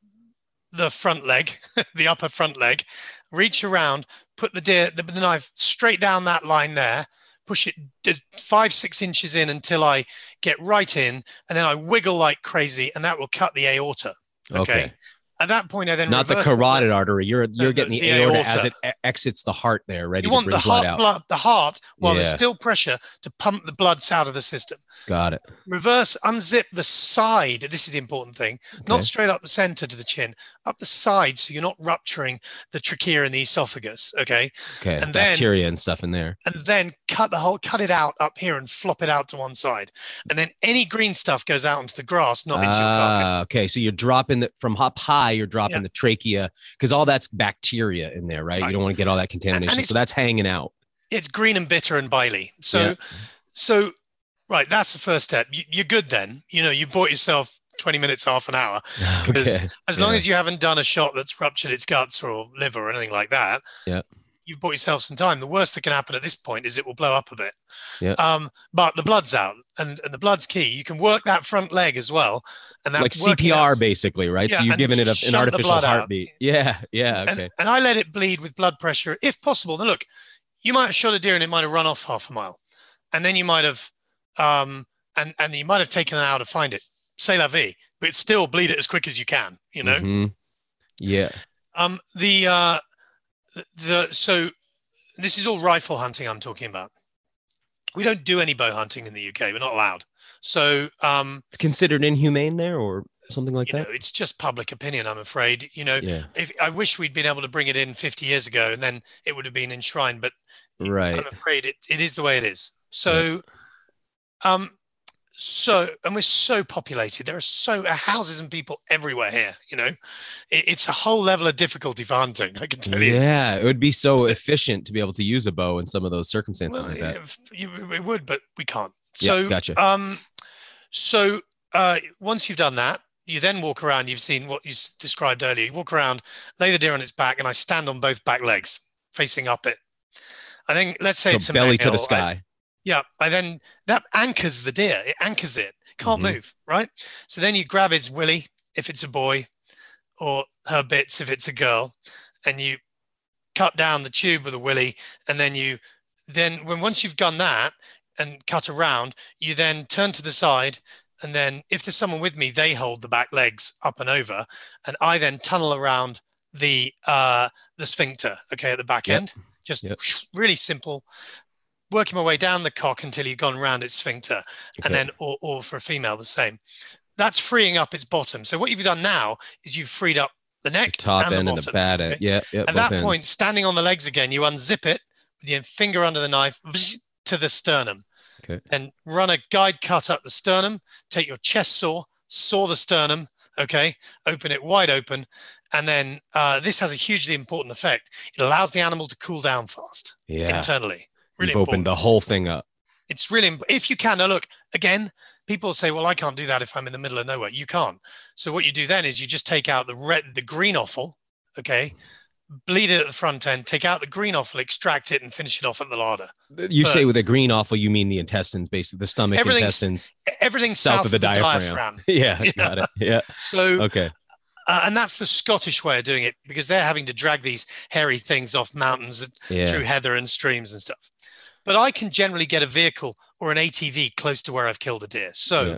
the front leg, (laughs) the upper front leg, reach around, put the deer, the, the knife straight down that line there, push it five, six inches in until I get right in, and then I wiggle like crazy, and that will cut the aorta. Okay. Okay. At that point, I then Not the carotid artery. You're you're getting the, the aorta, as it exits the heart there, ready You to want the blood heart, out. blood, the heart, while there's still pressure to pump the blood out of the system. Got it. reverse unzip the side this is the important thing Okay. not straight up the center to the chin up the side so you're not rupturing the trachea and the esophagus okay Okay. and then- Bacteria and stuff in there. and then cut the whole cut it out up here and flop it out to one side and then any green stuff goes out into the grass not into your Ah, carcass okay, so you're dropping the from up high. You're dropping Yeah. the trachea because all that's bacteria in there, right? You don't want to get all that contamination, so that's hanging out. it's green and bitter and biley so Yeah. so right that's the first step you, you're good then you know you bought yourself 20 minutes half an hour because Okay. as long yeah. as you haven't done a shot that's ruptured its guts or liver or anything like that, Yeah. you've bought yourself some time. The worst that can happen at this point is it will blow up a bit. Yeah. Um, but the blood's out, and, and the blood's key. You can work that front leg as well, and that like CPR, out- basically, right? so you're and giving it a, an artificial blood out. heartbeat. Yeah, yeah, okay. and I let it bleed with blood pressure if possible. Now look, you might have shot a deer and it might have run off half a mile, and then you might have, um, and and you might have taken an hour to find it. Say la vie, but still bleed it as quick as you can. You know. Mhm. Yeah. Um, the uh, the- the so this is all rifle hunting I'm talking about. We don't do any bow hunting in the UK. We're not allowed. So um, It's considered inhumane there or something like you know, that. it's just public opinion. I'm afraid. You know, Yeah. if I wish we'd been able to bring it in 50 years ago, and then it would have been enshrined. But Right. I'm afraid it, it is the way it is. So, um, so and we're so populated. There are so uh, houses and people everywhere here. You know, it, it's a whole level of difficulty for hunting. I can tell you. Yeah, it would be so efficient to be able to use a bow in some of those circumstances Well, like that. yeah, you, we would, but we can't. Yeah, So, gotcha. um, so uh, once you've done that, you then walk around. You've seen what you described earlier. You walk around, lay the deer on its back, and I stand on both back legs, facing up it. I think let's say So it's a belly to the male, I- sky. Yeah, I then that anchors the deer. It anchors it. Can't Mhm. move, right? So then you grab its willy if it's a boy, or her bits if it's a girl, and you cut down the tube of the willy, and then you then when once you've done that and cut around, you then turn to the side, and then if there's someone with me, they hold the back legs up and over, and I then tunnel around the uh the sphincter, okay, at the back Yep. end. Just Yep. really simple working my way down the cock until you've gone around its sphincter, Okay. and then or, or for a female the same. That's freeing up its bottom. So what you've done now is you've freed up the the neck, top and end the and the bottom, bad end. okay? Yeah, yeah. At that ends. point, standing on the legs again, you unzip it with your finger under the knife to the sternum. Okay. And run a guide cut up the sternum. Take your chest saw, saw the sternum. Okay, open it wide open, and then uh, this has a hugely important effect. It allows the animal to cool down fast yeah, internally. Really you've opened the whole thing up. it's really if you can now look again people say well i can't do that if i'm in the middle of nowhere you can't so what you do then is you just take out the red the green offal okay bleed it at the front end take out the green offal extract it and finish it off at the larder You But- say with a green offal, you mean the intestines, basically the stomach Everything's- intestines. everything South south, of the of the, diaphragm. diaphragm, (laughs) Yeah, (laughs) Yeah. got it. Yeah. so Okay. uh, and that's the scottish way of doing it because they're having to drag these hairy things off mountains Yeah. through heather and streams and stuff but i can generally get a vehicle or an atv close to where i've killed a deer so Yeah.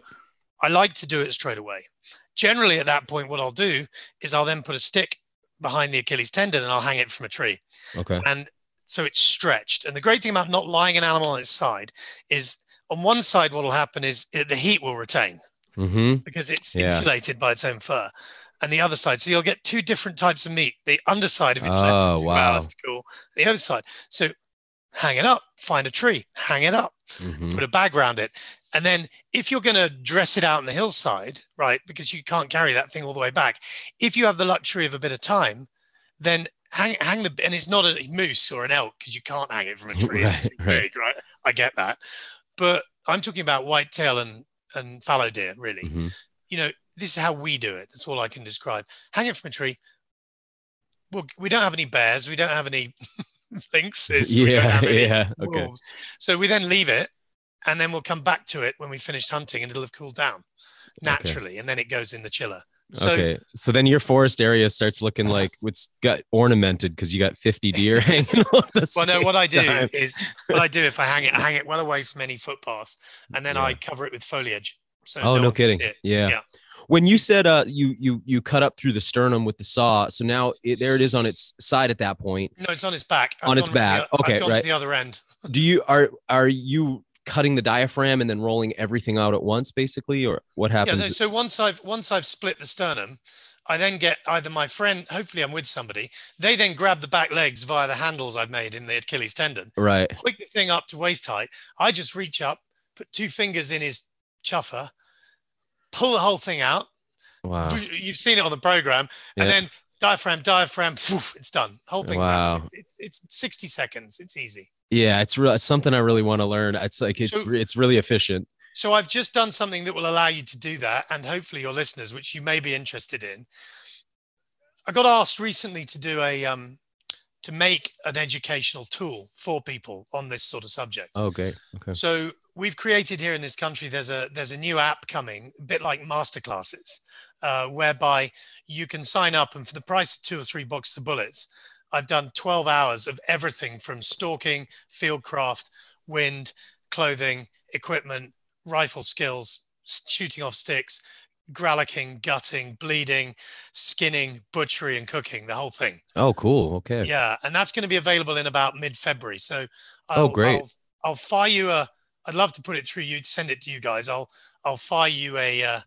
I like to do it straight away. Generally, at that point, what I'll do is I'll then put a stick behind the Achilles tendon and I'll hang it from a tree. Okay. And so it's stretched. And the great thing about not lying an animal on its side is on one side, what will happen is it, the heat will retain Mm-hmm. because it's Yeah. insulated by its own fur. And the other side, so you'll get two different types of meat. The underside, if it's left Oh, for two wow. hours to cool, the other side. So hang it up, find a tree, hang it up, hmm put a bag around it. And then if you're going to dress it out on the hillside, right, because you can't carry that thing all the way back, if you have the luxury of a bit of time, then hang, hang the, and it's not a moose or an elk because you can't hang it from a (laughs) tree. it's Right, too right. big, right? I get that. But I'm talking about whitetail and, and fallow deer, really. hmm You know, this is how we do it. That's all I can describe. Hang it from a tree. Well, we don't have any bears. We don't have any (laughs) don't (laughs) Yeah. Yeah. Okay. wolves. So we then leave it and then we'll come back to it when we finished hunting and it'll have cooled down naturally and then it goes in the chiller. So okay. So then your forest area starts looking like it's got ornamented because you got 50 deer (laughs) hanging on the well no what I do time. is what I do if I hang it, I hang it well away from any footpaths and then I cover it with foliage. So Oh, no can kidding. Yeah. Yeah. When you said uh you you you cut up through the sternum with the saw, so now it, there it is on its side at that point. No, it's on its back. On its to the back. Okay, I've right. to the other end. Do you are are you cutting the diaphragm and then rolling everything out at once, basically, or what Yeah, happens? no, so once I've once I've split the sternum, I then get either my friend, hopefully I'm with somebody, they then grab the back legs via the handles I've made in the Achilles tendon, right. Quick the thing up to waist height. I just reach up, put two fingers in his chuffer, pull the whole thing out. Wow. You've seen it on the program, Yeah. and then diaphragm, diaphragm, poof, it's done. Whole thing's Wow. out. It's, it's it's 60 seconds. It's easy. Yeah, it's real. It's something I really want to learn. It's like it's So- it's really efficient. So I've just done something that will allow you to do that, and hopefully your listeners, which you may be interested in. I got asked recently to do a um, to make an educational tool for people on this sort of subject. Okay. Okay. So we've created here in this country. There's a there's a new app coming, a bit like masterclasses, uh, whereby you can sign up, and for the price of two or three bucks of bullets, I've done 12 hours of everything from stalking, field craft wind, clothing, equipment, rifle skills, shooting off sticks, gralloching, gutting, bleeding, skinning, butchery, and cooking. The whole thing. Oh, cool. Okay. Yeah, and that's going to be available in about mid-February. So, Oh, I'll, great. I'll, I'll fire you a. I'd love to put it through you, send it to you guys. I'll I'll fire you a uh,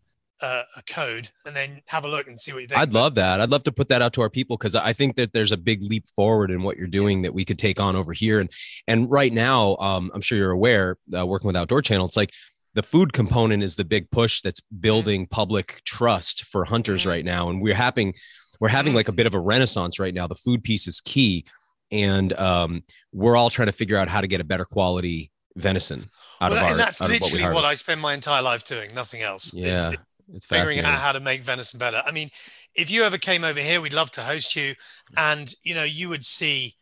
a, a code and then have a look and see what you think. I'd love that. I'd love to put that out to our people because I think that there's a big leap forward in what you're doing that we could take on over here. And and right now, um, I'm sure you're aware, uh, working with Outdoor Channel, it's like the food component is the big push that's building public trust for hunters Mhm. right now. And we're having we're having Mhm. like a bit of a renaissance right now. The food piece is key, and um, we're all trying to figure out how to get a better quality venison out Well, of our and that's of what literally what, I spend my entire life doing. Nothing else. Yeah, it's figuring out how to make venison better. I mean, if you ever came over here, we'd love to host you, and you know, you would see.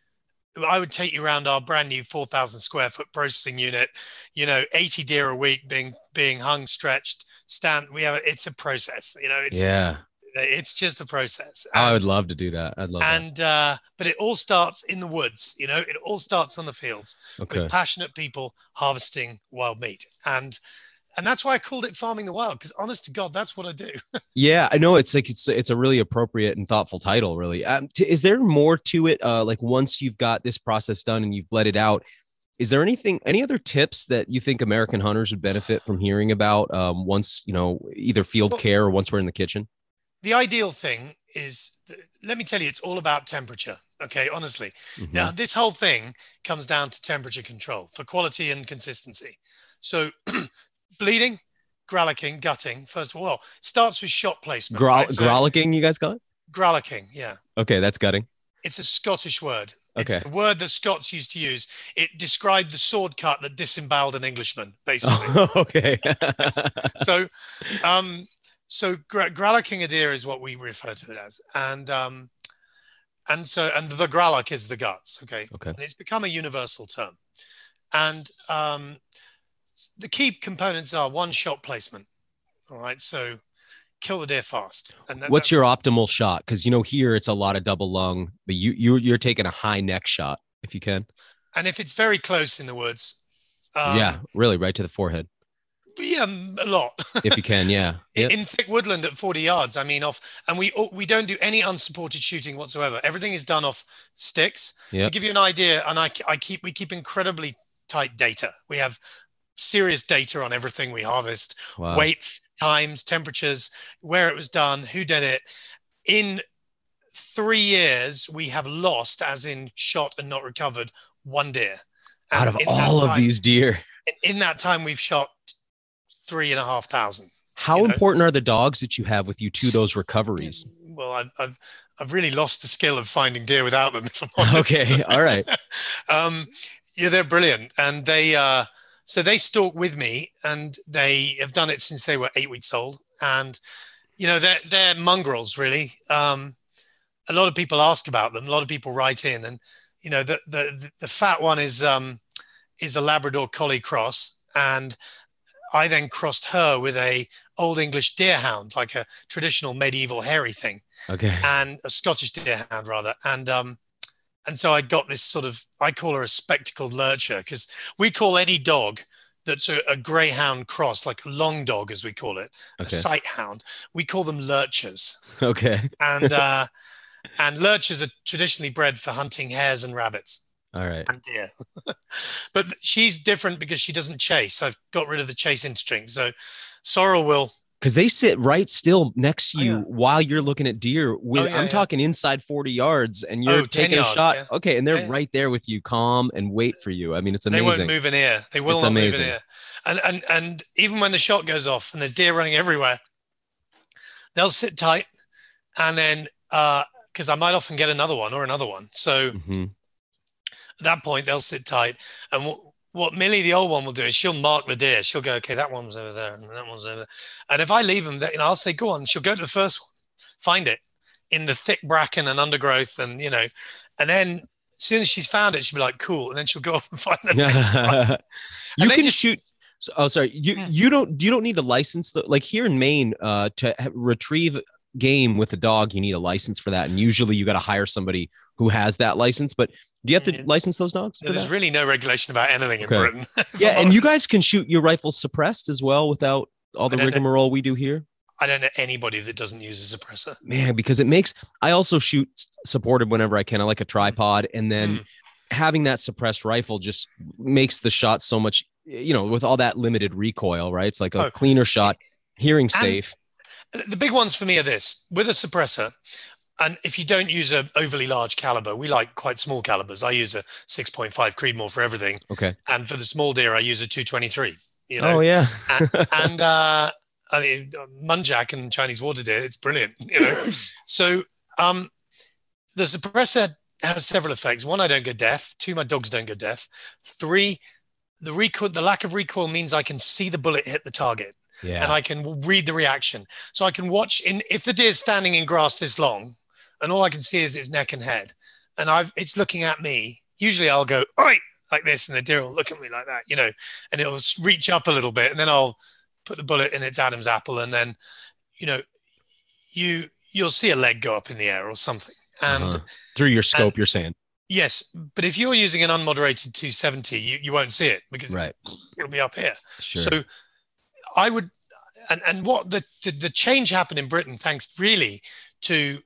I would take you around our brand new 4,000 square foot processing unit. You know, 80 deer a week being being hung, stretched, stand. We have it's a process. You know, it's yeah, it's just a process. Oh, I would love to do that. I'd love and uh, but it all starts in the woods. You know, it all starts on the fields. Okay. with passionate people harvesting wild meat, and and that's why I called it farming the wild. Because honest to God, that's what I do. (laughs) Yeah, I know it's like it's it's a really appropriate and thoughtful title. Really, um, t- is there more to it? Uh, like once you've got this process done and you've bled it out, is there anything, any other tips that you think American hunters would benefit from hearing about? Um, once you know either field Well- care or once we're in the kitchen. The ideal thing is, let me tell you, it's all about temperature. Okay, honestly, Mhm. now this whole thing comes down to temperature control for quality and consistency. So, (clears throat) bleeding, gralloching, gutting. First of all, starts with shot placement. Gra- right? So- you guys call it? gralloching, yeah. Okay, that's gutting. It's a Scottish word. It's Okay. the word that Scots used to use. It described the sword cut that disemboweled an Englishman, basically. (laughs) okay. (laughs) so, um, so gra- gralloching a deer is what we refer to it as, and um, and so and the gralloch is the guts. Okay, Okay. and it's become a universal term, and um, the key components are one shot placement. All right, so kill the deer fast. And that- What's your optimal shot? Because you know here it's a lot of double lung, but you you you're taking a high neck shot if you can. and if it's very close in the woods, um, yeah, really, right to the forehead. Yeah, a lot. if you can, yeah. Yep. (laughs) In thick woodland at 40 yards, I mean, off, and we oh, we don't do any unsupported shooting whatsoever. Everything is done off sticks. Yep. To give you an idea, and I, I keep we keep incredibly tight data. We have serious data on everything we harvest, wow. weights, times, temperatures, where it was done, who did it. In three years, we have lost, as in shot and not recovered, one deer. And Out of all time, of these deer. In that time, we've shot three and a half thousand. How know? important are the dogs that you have with you to those recoveries? Well, I've, I've, I've really lost the skill of finding deer without them. If I'm. (laughs) Okay, all right. (laughs) um, yeah, they're brilliant, and they uh, so they stalk with me, and they have done it since they were eight weeks old, and you know they're they're mongrels really. Um, a lot of people ask about them. A lot of people write in, and you know the the the fat one is um, is a Labrador Collie cross, and I then crossed her with a old English deerhound, like a traditional medieval hairy thing. Okay. And a Scottish deerhound rather. And um, and so I got this sort of I call her a spectacled lurcher because we call any dog that's a, a, greyhound cross, like a long dog as we call it, okay. a sight hound. We call them lurchers. (laughs) Okay. and (laughs) uh, and lurchers are traditionally bred for hunting hares and rabbits. All right. And deer. (laughs) but she's different because she doesn't chase. I've got rid of the chase instinct. So Sorrel will because they sit right still next to you oh, yeah. while you're looking at deer with oh, yeah, I'm yeah. talking inside 40 yards and you're oh, taking yards, a shot. Okay, and they're right there with you, calm and wait for you. I mean, it's amazing. They won't move an ear. They will it's not amazing. move an ear. And and and even when the shot goes off and there's deer running everywhere, they'll sit tight and then uh because I might often get another one or another one. So mm-hmm at that point, they'll sit tight. And w- what Millie, the old one, will do is she'll mark the deer. She'll go, okay, that one's over there, and that one's over there. And if I leave them, you know, I'll say, go on. She'll go to the first one, find it in the thick bracken and undergrowth, and you know, and then as soon as she's found it, she'll be like, cool, and then she'll go off (laughs) and find the next one. (laughs) you can just, shoot. Oh, sorry. You you don't you don't need a license like here in Maine uh, to retrieve game with a dog. You need a license for that, and usually you got to hire somebody who has that license. But do you have to license those dogs? There's that? really no regulation about anything in. Britain. (laughs) (laughs) yeah, and you guys can shoot your rifle suppressed as well without all the rigmarole know, we do here. I don't know anybody that doesn't use a suppressor. Man, because it makes I also shoot supported whenever I can. I like a tripod, and then mm. having that suppressed rifle just makes the shot so much. You know, with all that limited recoil, right? It's like a oh, cleaner shot, hearing safe. The big ones for me are this: with a suppressor, and if you don't use an overly large caliber, we like quite small calibers. I use a 6.5 Creedmoor for everything. Okay. And for the small deer, I use a 223. You know? Oh yeah. and, and uh, I mean, muntjac and Chinese water deer, it's brilliant. You know. (laughs) so um, the suppressor has several effects. One, I don't go deaf. Two, my dogs don't go deaf. Three, the recoil, the lack of recoil means I can see the bullet hit the target. Yeah. And I can read the reaction. So I can watch in if the deer's standing in grass this long, and all I can see is its neck and head, and I've it's looking at me. Usually, I'll go right like this, and the deer will look at me like that, you know, and it'll reach up a little bit, and then I'll put the bullet in its Adam's apple, and then, you know, you you'll see a leg go up in the air or something, and uh-huh. through your scope, and, you're saying. Yes, but if you're using an unmoderated 270, you, you won't see it because right. it'll be up here. Sure. So I would, and, and what the, the, the change happened in Britain, thanks really to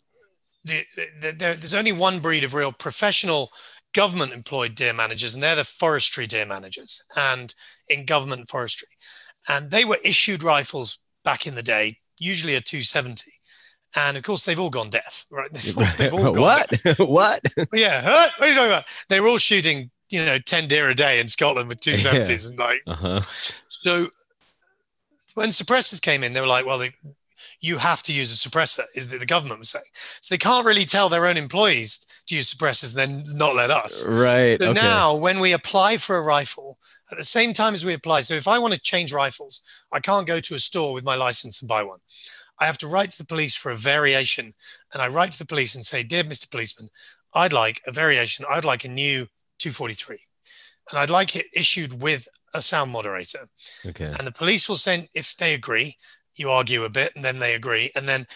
the, the, the, there's only one breed of real professional government employed deer managers, and they're the forestry deer managers and in government forestry. And they were issued rifles back in the day, usually a 270. And of course, they've all gone deaf, right? (laughs) They've all, gone what? (laughs) what? (laughs) yeah. What are you talking about? They were all shooting, you know, 10 deer a day in Scotland with 270s. Yeah. And like, uh-huh. so when suppressors came in, they were like, well, they, you have to use a suppressor, the government was saying. So they can't really tell their own employees to use suppressors and then not let us. Right. So okay. now, when we apply for a rifle, at the same time as we apply, so if I want to change rifles, I can't go to a store with my license and buy one. I have to write to the police for a variation. And I write to the police and say, Dear Mr. Policeman, I'd like a variation. I'd like a new 243. And I'd like it issued with a sound moderator. Okay. And the police will send, if they agree, you argue a bit and then they agree. And then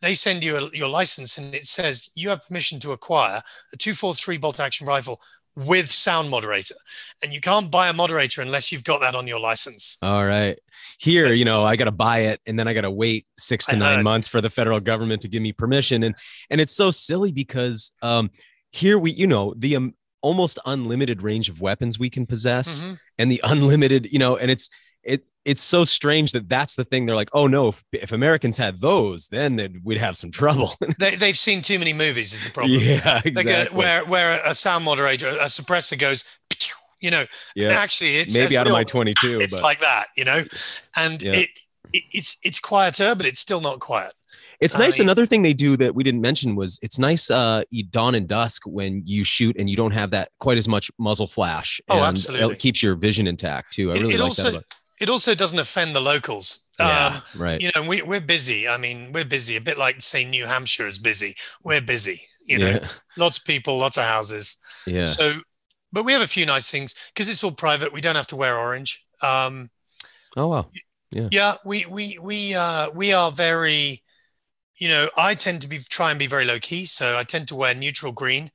they send you a, your license and it says you have permission to acquire a 243 bolt action rifle with sound moderator. And you can't buy a moderator unless you've got that on your license. All right. Here, you know, I got to buy it and then I got to wait six to nine months for the federal government to give me permission. And and it's so silly because um, here we, you know, the um, almost unlimited range of weapons we can possess Mhm. and the (laughs) unlimited, you know, and it's it it's so strange that that's the thing. They're like, oh no, if, if Americans had those, then we'd have some (laughs) trouble. They, they've seen too many movies, is the (laughs) problem. yeah, Like exactly. a, where where a sound moderator, a suppressor goes, you know, yeah, actually it's maybe out of my 22, it's but like that, you know, and Yeah. it, it it's it's quieter, but it's still not quiet. It's I nice. mean- Another thing they do that we didn't mention was it's nice uh dawn and dusk when you shoot and you don't have that quite as much muzzle flash. Oh, and absolutely. It keeps your vision intact too. I It- really it like also- that. It also doesn't offend the locals. yeah, Um, right. you know, we, we're busy. I mean, we're busy, a bit like, say, New Hampshire is busy. We're busy, you know, yeah, (laughs) lots of people, lots of houses. yeah. So, but we have a few nice things because it's all private. We don't have to wear orange. Um, Oh wow. yeah, we, we, we, uh, we are very, you know, I tend to be, try and be very low key. So I tend to wear neutral green.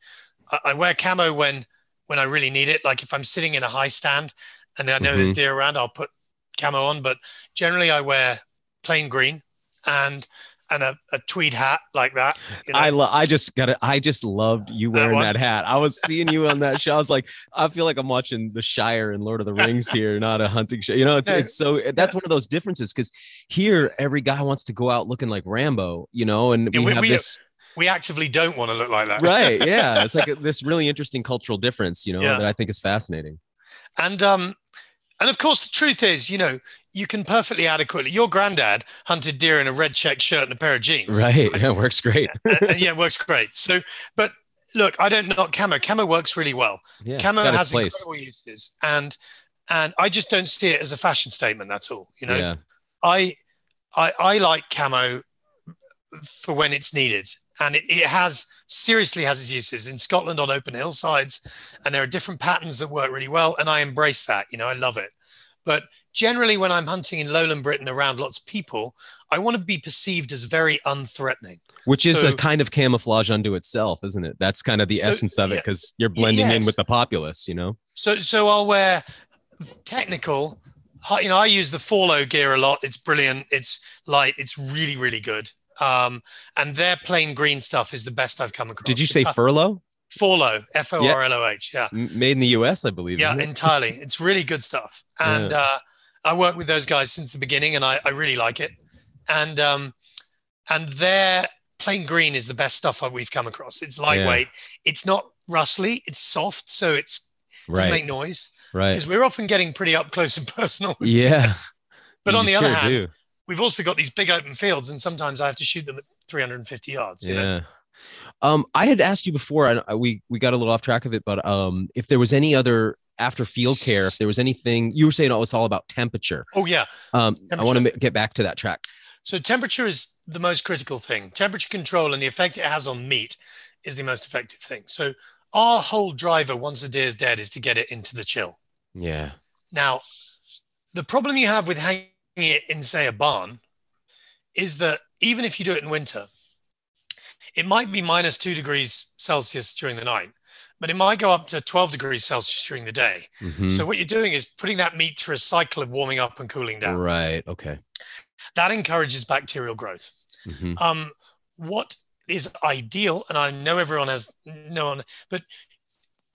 I, I wear camo when, when I really need it. Like if I'm sitting in a high stand and I know there's mm-hmm. deer around, I'll put camo on, but generally I wear plain green and and a, a tweed hat like that. you know. I lo- I just got it. I just loved you wearing one? that hat. I was seeing you on that show. I was like, I feel like I'm watching The Shire and Lord of the Rings here, not a hunting show. You know, it's it's so that's one of those differences because here every guy wants to go out looking like Rambo, you know, and Yeah, we, we- have we- this we actively don't want to look like that. right yeah it's like a, (laughs) this really interesting cultural difference you know Yeah. that i think is fascinating And um and of course the truth is, you know, you can perfectly adequately your granddad hunted deer in a red check shirt and a pair of jeans. right yeah works great (laughs) yeah, works great. So but look, I don't knock camo. Camo works really well. yeah Camo has incredible uses. And and I just don't see it as a fashion statement, that's all. You know, yeah I, I, I like camo for when it's needed, and it, it has seriously has its uses in Scotland on open hillsides, and there are different patterns that work really well, and I embrace that. You know, I love it. But generally, when I'm hunting in lowland Britain around lots of people, I want to be perceived as very unthreatening. which is So- the kind of camouflage unto itself isn't it that's kind of the So, essence of it because you're blending in with the populace you know So, so I'll wear technical. You know, I use the Forloh gear a lot. It's brilliant. It's light. It's really, really good. Um, and their plain green stuff is the best I've come across. did you say Uh, furlough Forloh? F O R L O H. Yeah. Made in the us i believe Yeah, it? entirely. It's really good stuff. (laughs) And uh, I worked with those guys since the beginning, and I, I really like it. And um, and their plain green is the best stuff that we've come across. It's lightweight. It's not rustly. It's soft, so it's doesn't right make noise. right Because we're often getting pretty up close and personal. yeah (laughs) But You on the other hand, do. We've also got these big open fields, and sometimes I have to shoot them at 350 yards. You know? yeah um i had asked you before I, I- we we got a little off track of it but um if there was any other after field care if there was anything you were saying oh it's all about temperature Oh yeah. um i want to get back to that track So temperature is the most critical thing. Temperature control and the effect it has on meat is the most effective thing. So our whole driver once the deer is dead is to get it into the chill. yeah Now, the problem you have with hanging it in, say, a barn is that even if you do it in winter, it might be minus two degrees Celsius during the night, but it might go up to 12 degrees Celsius during the day. Mhm. So what you're doing is putting that meat through a cycle of warming up and cooling down. right okay That encourages bacterial growth. Mhm. Um, what is ideal, and I know everyone has no one, but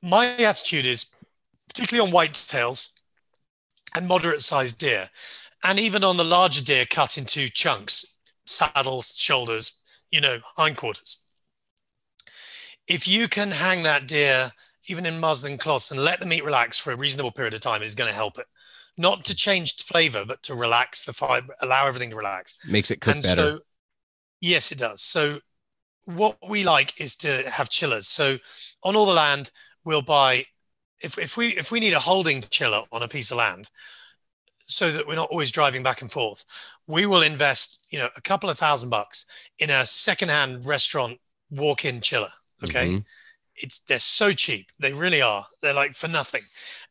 my attitude is, particularly on whitetails and moderate sized deer, and even on the larger deer cut into chunks, saddles, shoulders, you know, hindquarters. If you can hang that deer even in muslin cloths and let the meat relax for a reasonable period of time, it's going to help it. Not to change flavor, but to relax the fiber, allow everything to relax makes it cook and better so yes it does so what we like is to have chillers so on all the land we'll buy if, if we if we need a holding chiller on a piece of land so that we're not always driving back and forth we will invest you know a couple of thousand bucks in a secondhand restaurant walk-in chiller okay Mhm. it's they're so cheap they really are they're like for nothing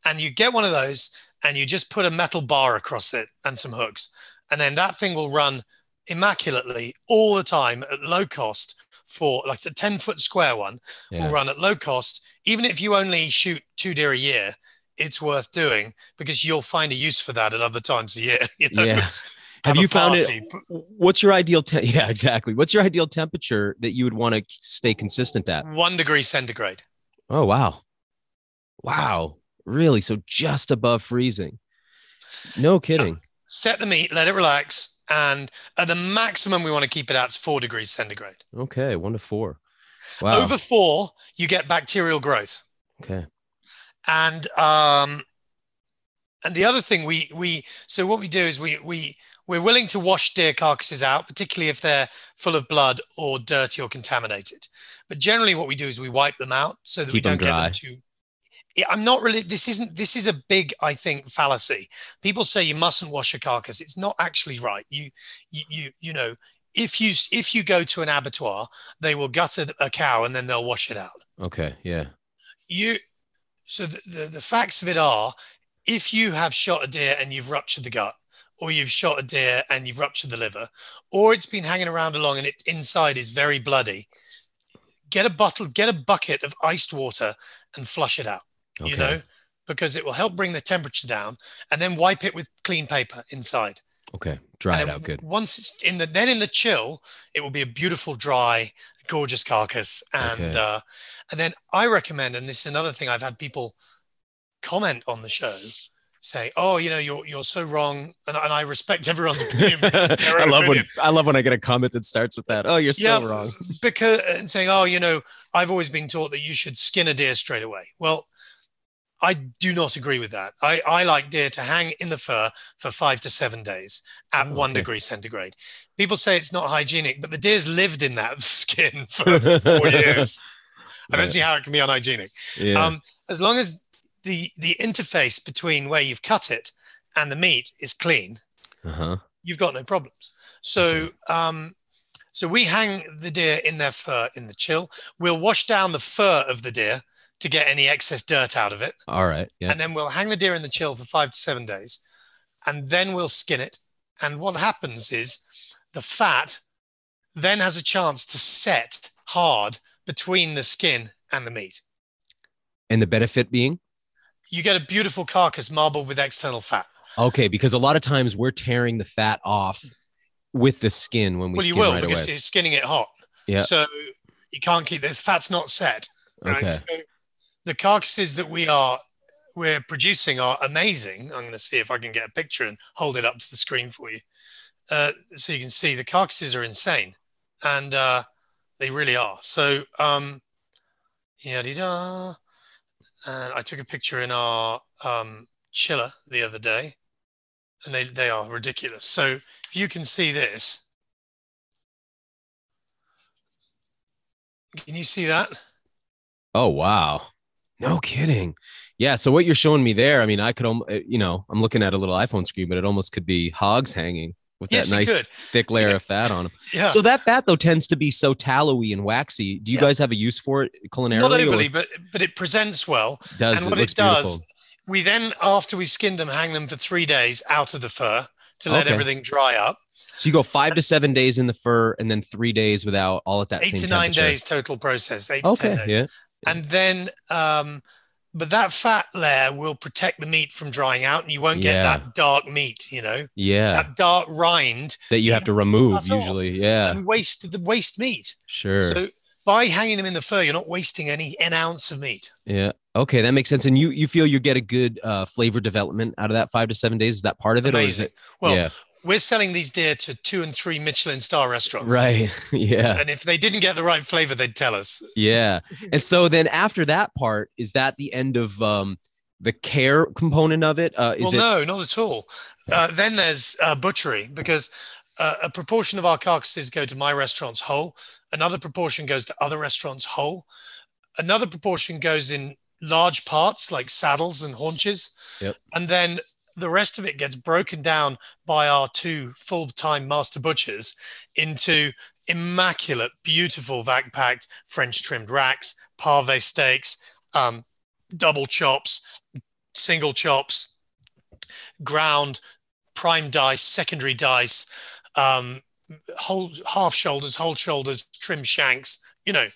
and you get one of those and you just put a metal bar across it and some hooks and then that thing will run immaculately all the time at low cost for like a 10 foot square one Yeah. will run at low cost. Even if you only shoot two deer a year, it's worth doing because you'll find a use for that at other times a year. (laughs) You know? Yeah. Have Have you found it? What's your ideal? Te- (laughs) yeah, exactly. What's your ideal temperature that you would want to stay consistent at? One degree centigrade. Oh wow, wow, really? So just above freezing? No kidding. Set the meat, let it relax, and at the maximum we want to keep it at is four degrees centigrade. Okay, one to four. Wow. Over four, you get bacterial growth. okay. And um and the other thing we we so what we do is we we we're willing to wash deer carcasses out particularly if they're full of blood or dirty or contaminated. But generally what we do is we wipe them out so that we Keep them don't get them too i'm not really this isn't this is a big i think fallacy. People say you mustn't wash a carcass. It's not actually right. You you you, you know if you if you go to an abattoir they will gut a, a cow and then they'll wash it out. Okay. Yeah. you so the, the, the facts of it are if you have shot a deer and you've ruptured the gut or you've shot a deer and you've ruptured the liver or it's been hanging around along and it inside is very bloody get a bottle get a bucket of iced water and flush it out Okay. you know because it will help bring the temperature down and then wipe it with clean paper inside Okay. Dry it out good. once it's in the then in the chill it will be a beautiful dry gorgeous carcass and Okay. uh and then i recommend and this is another thing i've had people comment on the show say, oh you know you're you're so wrong and, and i respect everyone's (laughs) opinion I love when I love when I get a comment that starts with that. Oh, you're so Yeah. wrong. because and saying oh you know i've always been taught that you should skin a deer straight away well I do not agree with that. I, I like deer to hang in the fur for five to seven days at Oh, one okay. degree centigrade. People say it's not hygienic, but the deer's lived in that (laughs) skin for four (laughs) years. I don't see how it can be unhygienic. Yeah. Um, as long as the the interface between where you've cut it and the meat is clean, uh-huh. you've got no problems. So um, so we hang the deer in their fur in the chill. We'll wash down the fur of the deer to get any excess dirt out of it, All right. Yeah. and then we'll hang the deer in the chill for five to seven days, and then we'll skin it. And what happens is the fat then has a chance to set hard between the skin and the meat. And the benefit being? You get a beautiful carcass marbled with external fat. Okay, because a lot of times we're tearing the fat off with the skin when we well, you will right because away. you're skinning it hot. Yeah. So you can't keep the fat's not set. Right. Okay. So the carcasses that we are we're producing are amazing. I'm going to see if I can get a picture and hold it up to the screen for you, uh, so you can see the carcasses are insane, and uh, they really are. So um, yada da. And I took a picture in our um, chiller the other day, and they they are ridiculous. So if you can see this, can you see that? Oh wow. No kidding. Yeah. So what you're showing me there, I mean, I could, uh, you know, I'm looking at a little iPhone screen, but it almost could be hogs hanging with Yes, that nice thick layer Yeah. of fat on them. Yeah. So that fat though tends to be so tallowy and waxy. Do you Yeah. guys have a use for it culinarily? Not or overly, but but it presents well. does and it what it does, beautiful? we then after we've skinned them, hang them for three days out of the fur to let Okay. everything dry up. So you go five to seven days in the fur, and then three days without, all at that Eight to nine days total process. Eight to Okay. ten days. Yeah. And then um but that fat layer will protect the meat from drying out and you won't get Yeah. that dark meat, you know, Yeah. that dark rind That you have to remove usually. Yeah. and waste the waste meat. Sure. So by hanging them in the fur, you're not wasting any an ounce of meat. Yeah. Okay, that makes sense. And you you feel you get a good uh, flavor development out of that five to seven days? Is that part of it, or is it? Well, yeah. We're selling these deer to two and three Michelin star restaurants. Right. (laughs) yeah. And if they didn't get the right flavor, they'd tell us. Yeah. (laughs) And so then after that part, is that the end of um the care component of it? Uh, is well, it? no, not at all. Uh, then there's uh, butchery because uh, a proportion of our carcasses go to my restaurants whole. Another proportion goes to other restaurants whole. Another proportion goes in large parts like saddles and haunches. Yep. And then the rest of it gets broken down by our two full-time master butchers into immaculate, beautiful vac packed French trimmed racks, pave steaks, um, double chops, single chops, ground, prime dice, secondary dice, um, whole half shoulders, whole shoulders, trim shanks. You know,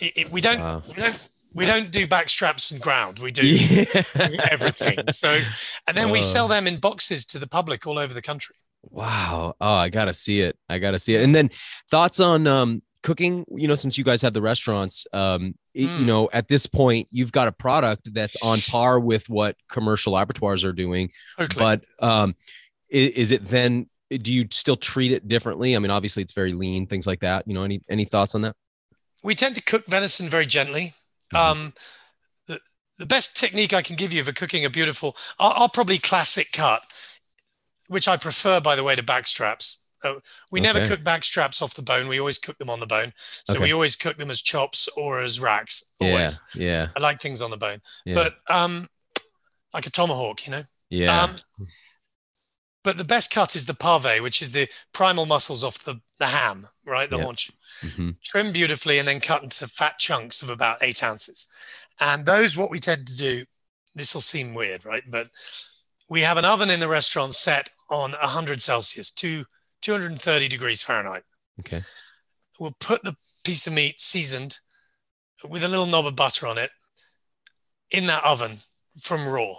it, it, we don't Wow. we don't we don't do back straps and ground. We do Yeah. (laughs) everything. So, and then we Uh. sell them in boxes to the public all over the country. Wow. Oh, I gotta see it. I gotta see it. And then thoughts on um cooking, you know, since you guys have the restaurants, um, it- you Mm. know, at this point, you've got a product that's on par with what commercial abattoirs are doing. Totally. But um is, is it then do you still treat it differently? I mean, obviously it's very lean, things like that. You know, any any thoughts on that? we tend to cook venison very gently. Mhm. Um, the, the best technique I can give you for cooking a beautiful, I'll, I'll probably classic cut, which I prefer, by the way, to backstraps. Uh, we never cook backstraps off the bone. We always cook them on the bone. So Okay. we always cook them as chops or as racks. Yeah. Always. Yeah. I like things on the bone, Yeah. but um, like a tomahawk, you know. yeah. Um, but the best cut is the pave, which is the primal muscles off the, the ham, right? The Yeah. haunch Mhm. trimmed beautifully and then cut into fat chunks of about eight ounces. And those, what we tend to do, this will seem weird, right? But we have an oven in the restaurant set on 100 Celsius, two, 230 degrees Fahrenheit. Okay. We'll put the piece of meat seasoned with a little knob of butter on it in that oven from raw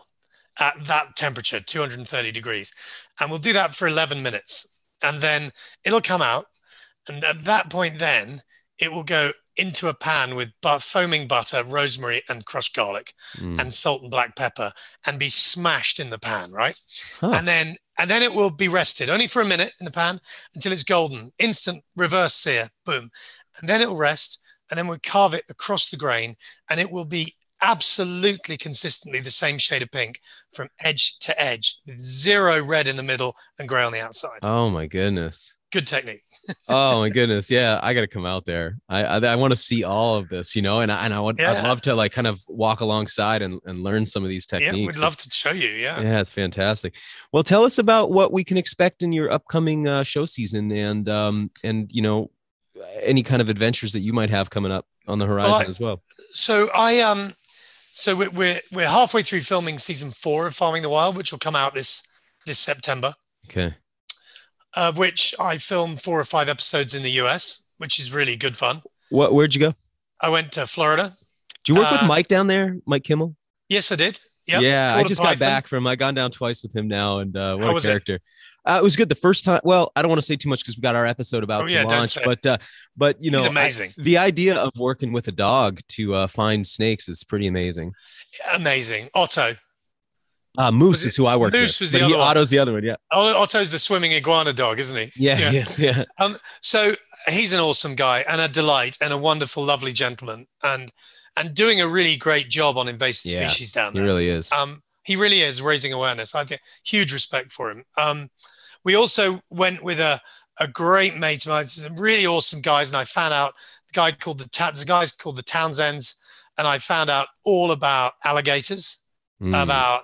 at that temperature, 230 degrees. And we'll do that for 11 minutes. And then it'll come out. And at that point, then it will go into a pan with foaming butter, rosemary, and crushed garlic, Mm. and salt and black pepper, and be smashed in the pan, right? Huh. And then and then it will be rested only for a minute in the pan until it's golden. Instant reverse sear, boom, and then it will rest. And then we carve it across the grain, and it will be absolutely consistently the same shade of pink from edge to edge, with zero red in the middle and gray on the outside. Oh my goodness. Good technique. (laughs) oh my goodness yeah i gotta come out there i i, I want to see all of this you know and i, and I would i'd love to like kind of walk alongside and, and learn some of these techniques Yeah, we'd love It's- to show you. Yeah. yeah it's fantastic well tell us about what we can expect in your upcoming uh, show season and um and you know any kind of adventures that you might have coming up on the horizon I- as well So I um, so we're we're, we're halfway through filming season four of Farming the Wild, which will come out this this September. okay Of which I filmed four or five episodes in the US, which is really good fun. what where'd you go I went to Florida. do you work with Uh, mike down there mike kimmel Yes, I did. Yep. yeah i just got back from i gone down twice with him now and uh what How a was it? character uh, it was good the first time well i don't want to say too much because we got our episode about Oh, to yeah, launch but uh but you know He's I- amazing. the idea of working with a dog to uh, find snakes is pretty amazing amazing. Otto. Uh moose is who i work Moose with was the but he, one. otto's the other one yeah Otto's the swimming iguana dog, isn't he? yeah Yeah. (laughs) yes yeah Um, so he's an awesome guy and a delight and a wonderful, lovely gentleman, and and doing a really great job on invasive Yeah, species down there. he really is Um, he really is raising awareness. I think huge respect for him. Um, we also went with a a great mate of mine, some really awesome guys, and I found out the guy called the Ta- the guys called the Townsends, and I found out all about alligators, Mm. about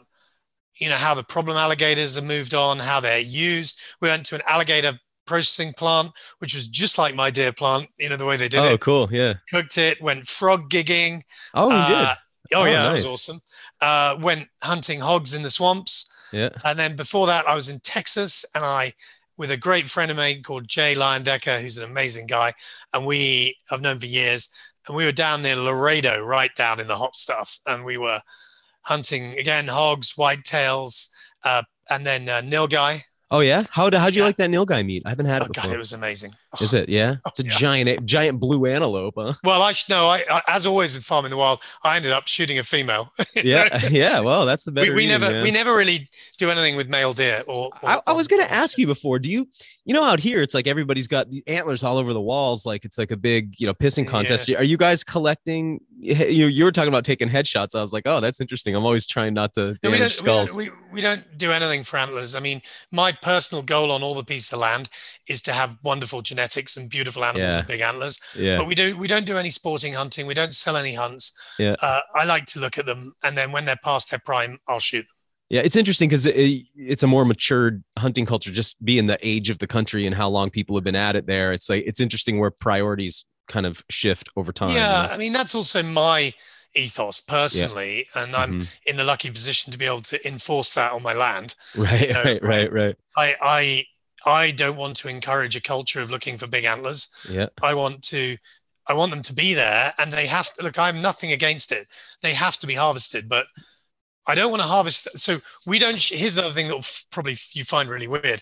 you know how the problem alligators are moved on, how they're used. We went to an alligator processing plant, which was just like my deer plant. You know the way they did oh it, Oh, cool yeah cooked it, went frog gigging. oh you Uh, oh, Oh, yeah, that nice. was awesome. Uh, went hunting hogs in the swamps. yeah And then before that, I was in Texas and I, with a great friend of mine called Jay Lion Decker, who's an amazing guy. And we have known for years. And we were down near Laredo, right down in the hot stuff. And we were hunting again, hogs, whitetails, uh, and then uh, nilgai. oh yeah how how'd you Yeah. like that nilgai meat i haven't had Oh, it God, before it was amazing. Is it yeah oh, it's a yeah. giant giant blue antelope huh Well, I should know. I, I, as always with farming the Wild, I ended up shooting a female. (laughs) yeah (laughs) yeah well that's the better we, we never man. we never really do anything with male deer. Or, or I, I was gonna ask you before. Do you, you know, out here it's like everybody's got the antlers all over the walls, like it's like a big, you know, pissing contest. Are you guys collecting? You know, you were talking about taking headshots. I was like, oh, that's interesting. I'm always trying not to No, damage don't, we, don't, skulls. we, we don't do anything for antlers. I mean, my personal goal on all the pieces of land is to have wonderful genetics and beautiful animals Yeah. with big antlers. yeah, But we do we don't do any sporting hunting. We don't sell any hunts. Yeah. Uh, I like to look at them, and then when they're past their prime, I'll shoot them. yeah. It's interesting because it, it's a more matured hunting culture. Just being the age of the country and how long people have been at it. There, it's like it's interesting where priorities kind of shift over time. you yeah, know? I mean that's also my ethos personally, and I'm Mhm. in the lucky position to be able to enforce that on my land. right, know, (laughs) right, right, right. I I I don't want to encourage a culture of looking for big antlers. Yeah. I want to I want them to be there and they have to look, I'm nothing against it. They have to be harvested, but I don't want to harvest. So we don't, here's another thing that f- probably you find really weird.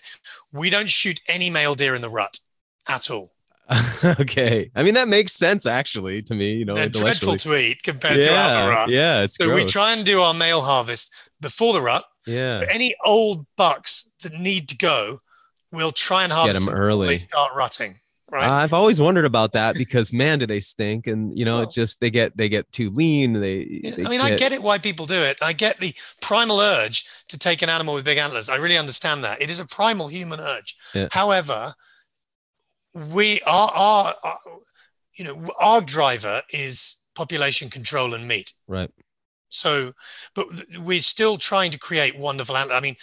We don't shoot any male deer in the rut at all. (laughs) okay. I mean, that makes sense actually to me. You know, They're dreadful to eat compared to out in yeah, rut. yeah, it's So gross. we try and do our male harvest before the rut. yeah, So any old bucks that need to go, we'll try and harvest 'em them early. They start rutting, right? I've always wondered about that (laughs) because man, do they stink? And you know, Well- it just they get they get too lean. They, they I mean, I get it why people do it. I get the primal urge to take an animal with big antlers. I really understand that. It is a primal human urge. Yeah. However, we are, our, our, you know, our driver is population control and meat. right. So, but we're still trying to create wonderful antler. I mean,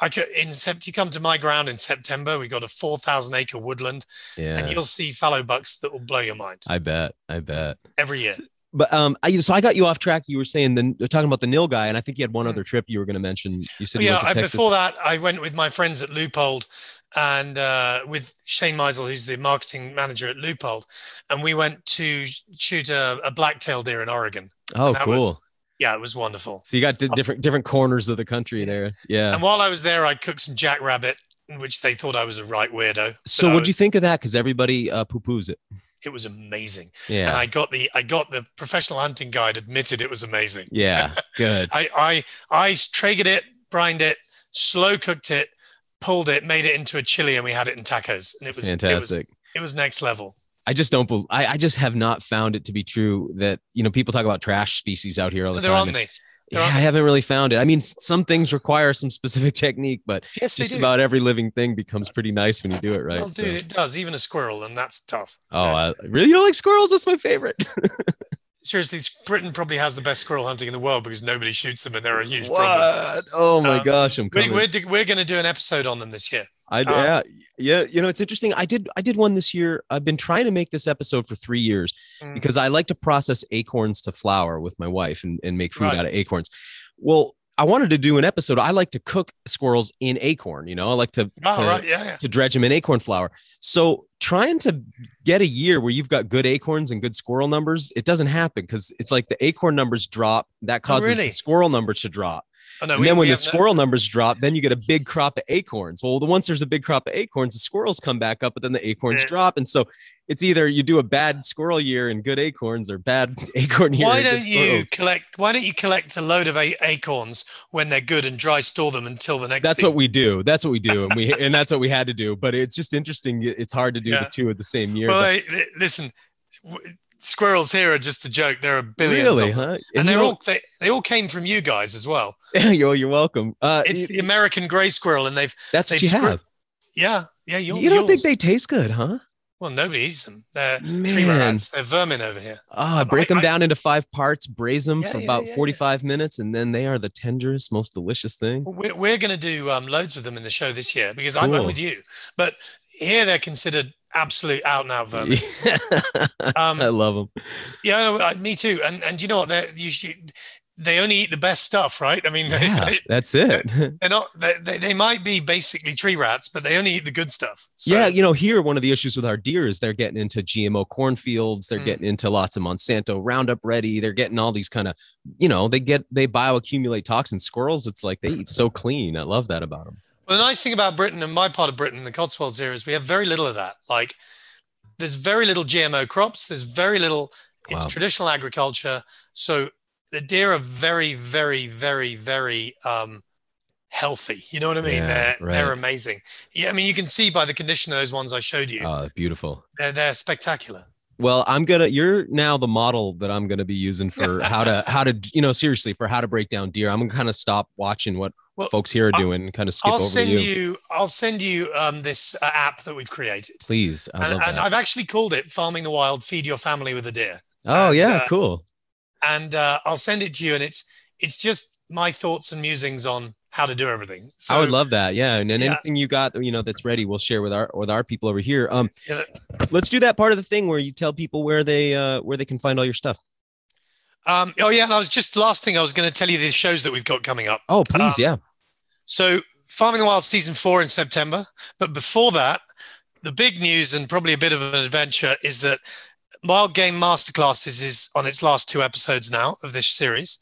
I could in Sept, you come to my ground in September, we got a 4,000 acre woodland Yeah, and you'll see fallow bucks that will blow your mind I bet. I bet. every year. But um, I so I got you off track. You were saying then talking about the nilgai, and I think you had one Mm. other trip you were going to mention. You said Oh, yeah, I, before that, I went with my friends at Leupold and uh, with Shane Meisel, who's the marketing manager at Leupold, and we went to shoot a, a blacktail deer in Oregon. oh, cool. was- Yeah, it was wonderful. so you got di- different different corners of the country there. Yeah. And while I was there, I cooked some jackrabbit, which they thought I was a right weirdo. So what do you think of that? Because everybody uh, poo poos it. It was amazing, Yeah. and. I got the I got the professional hunting guide admitted it was amazing. Yeah. (laughs) Good. I I I traegered it, brined it, slow cooked it, pulled it, made it into a chili, and we had it in tacos, and it was It was, Fantastic. it was next level. I just don't. bel I, I just have not found it to be true that you know people talk about trash species out here all the There time. aren't and- they? yeah, I haven't really found it. I mean, some things require some specific (laughs) technique, but Yes, just do. about every living thing becomes pretty nice when you do it right. Well, so- dude, it does. Even a squirrel, and that's tough. Oh, I really you don't like squirrels? That's my favorite. (laughs) Seriously, Britain probably has the best squirrel hunting in the world because nobody shoots them, and they're a huge problem. what? Oh my Um, gosh, I'm We, coming. we're we're going to do an episode on them this year. I, uh, yeah, yeah. You know, it's interesting. I did I did one this year. I've been trying to make this episode for three years Mm. because I like to process acorns to flour with my wife and, and make food Right. out of acorns. Well, I wanted to do an episode. I like to cook squirrels in acorn. You know, I like to Oh, to, right, yeah, yeah. to dredge them in acorn flour. So trying to get a year where you've got good acorns and good squirrel numbers, it doesn't happen because it's like the acorn numbers drop. That oh, causes really? the squirrel numbers to drop. Oh, no, and we- then when the squirrel numbers drop, then you get a big crop of acorns. Well, the once there's a big crop of acorns, the squirrels come back up, but then the acorns Yeah. drop. And so it's either you do a bad squirrel year and good acorns or bad (laughs) acorn year. why don't you collect? Why don't you collect a load of a- acorns when they're good and dry store them until the next? That's season? what we do. That's what we do. And we (laughs) and that's what we had to do. But it's just interesting. It's hard to do Yeah. the two at the same year. Well, they- listen, w- squirrels here are just a joke. There are billions really, of them. huh? and they're all they, they all came from you guys as well. (laughs) you're, you're welcome. Uh, It's the American gray squirrel, and they've that's what they've you screw- have. yeah yeah you You don't think they taste good, huh? well nobody eats them. They're Man. rats. They're vermin over here. I Um, break I- them I- down into five parts, braise them Yeah, for yeah, about yeah, yeah. 45 minutes, and then they are the tenderest, most delicious thing. We're, we're going to do um, loads with them in the show this year because I'm, I'm with you. But here they're considered absolute out and out vermin. Um, (laughs) I love them. yeah, no, me too. And and you know what? They you should, they only eat the best stuff, right? I mean, (laughs) Yeah, they, that's it. (laughs) they're not. They, they, they might be basically tree rats, but they only eat the good stuff. So, yeah, you know, here one of the issues with our deer is they're getting into GMO cornfields, they're Mm. getting into lots of Monsanto Roundup Ready, they're getting all these kind of, you know, they get they bioaccumulate toxins. Squirrels, it's like they eat so clean. I love that about them. Well, the nice thing about Britain and my part of Britain, the Cotswolds here, is we have very little of that. Like, there's very little GMO crops. There's very little. It's traditional agriculture. So the deer are very, very, very, very um, healthy. You know what I mean? Yeah, they're right. they're amazing. Yeah, I mean you can see by the condition of those ones I showed you. Oh, beautiful. they're they're spectacular. Well, I'm gonna. You're now the model that I'm gonna be using for (laughs) how to how to you know seriously for how to break down deer. I'm gonna kind of stop watching what Well, folks here are I'll- doing kind of skip I'll over send you. you. I'll send you um, this uh, app that we've created. Please, I And, love and that. I've actually called it "Farming the Wild: Feed Your Family with a Deer." oh and, yeah, uh, cool. and uh, I'll send it to you. And it's it's just my thoughts and musings on how to do everything. So, I would love that. Yeah, and then Yeah. anything you got, you know, that's ready, we'll share with our with our people over here. Um, Yeah, let's do that part of the thing where you tell people where they uh where they can find all your stuff. Um, oh yeah, and I was just last thing I was going to tell you the shows that we've got coming up. Oh, please, Um, yeah. So Farming the Wild season four in September. But before that, the big news and probably a bit of an adventure is that Wild Game Masterclasses is on its last two episodes now of this series.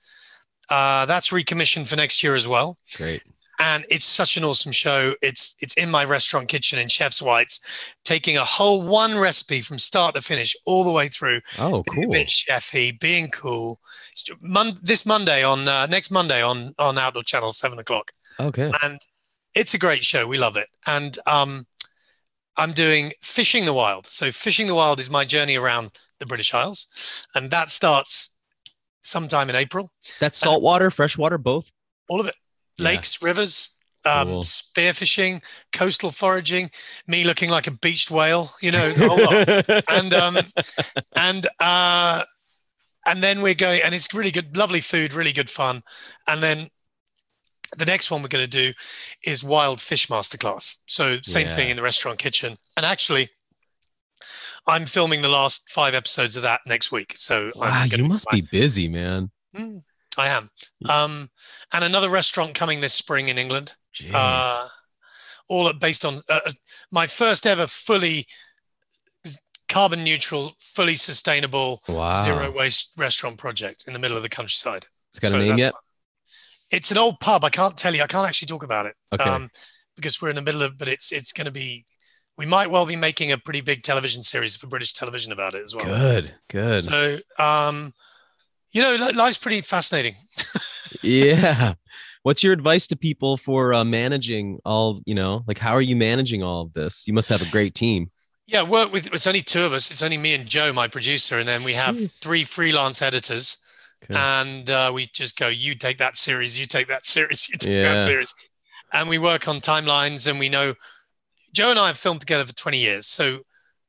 Uh, that's recommissioned for next year as well. Great. And it's such an awesome show. It's it's in my restaurant kitchen in Chef's Whites, taking a whole one recipe from start to finish, all the way through. Oh, Being a cool. bit chefy, being cool. Mon- this Monday on uh, next Monday on on Outdoor Channel, seven o'clock Okay. and it's a great show. We love it. And um, I'm doing Fishing the Wild. So Fishing the Wild is my journey around the British Isles, and that starts sometime in April. That's saltwater, freshwater, both. All of it, Yeah. lakes, rivers. Um, Cool. spearfishing, coastal foraging, me looking like a beached whale, you know, the whole lot. (laughs) and um, and uh, and then we're going, and it's really good, lovely food, really good fun. And then the next one we're going to do is wild fish masterclass. So same Yeah. thing in the restaurant kitchen. And actually, I'm filming the last five episodes of that next week. So wow, I'm you must be busy, man. Mm, I am. Um, and another restaurant coming this spring in England. Uh, all based on uh, uh, my first ever fully carbon neutral, fully sustainable, wow. zero waste restaurant project in the middle of the countryside. It's got So a name yet? fun. It's an old pub. I can't tell you. I can't actually talk about it. Okay. because we're in the middle of. But it's it's going to be. We might well be making a pretty big television series for British television about it as well. Good. Good. So, um, you know, life's pretty fascinating. (laughs) yeah. What's your advice to people for uh, managing all? You know, like how are you managing all of this? You must have a great team. Yeah, work with. It's only two of us. It's only me and Joe, my producer, and then we have Jeez. three freelance editors. And uh, we just go you take that series you take that series you take Yeah. that series and we work on timelines and we know joe and i have filmed together for 20 years so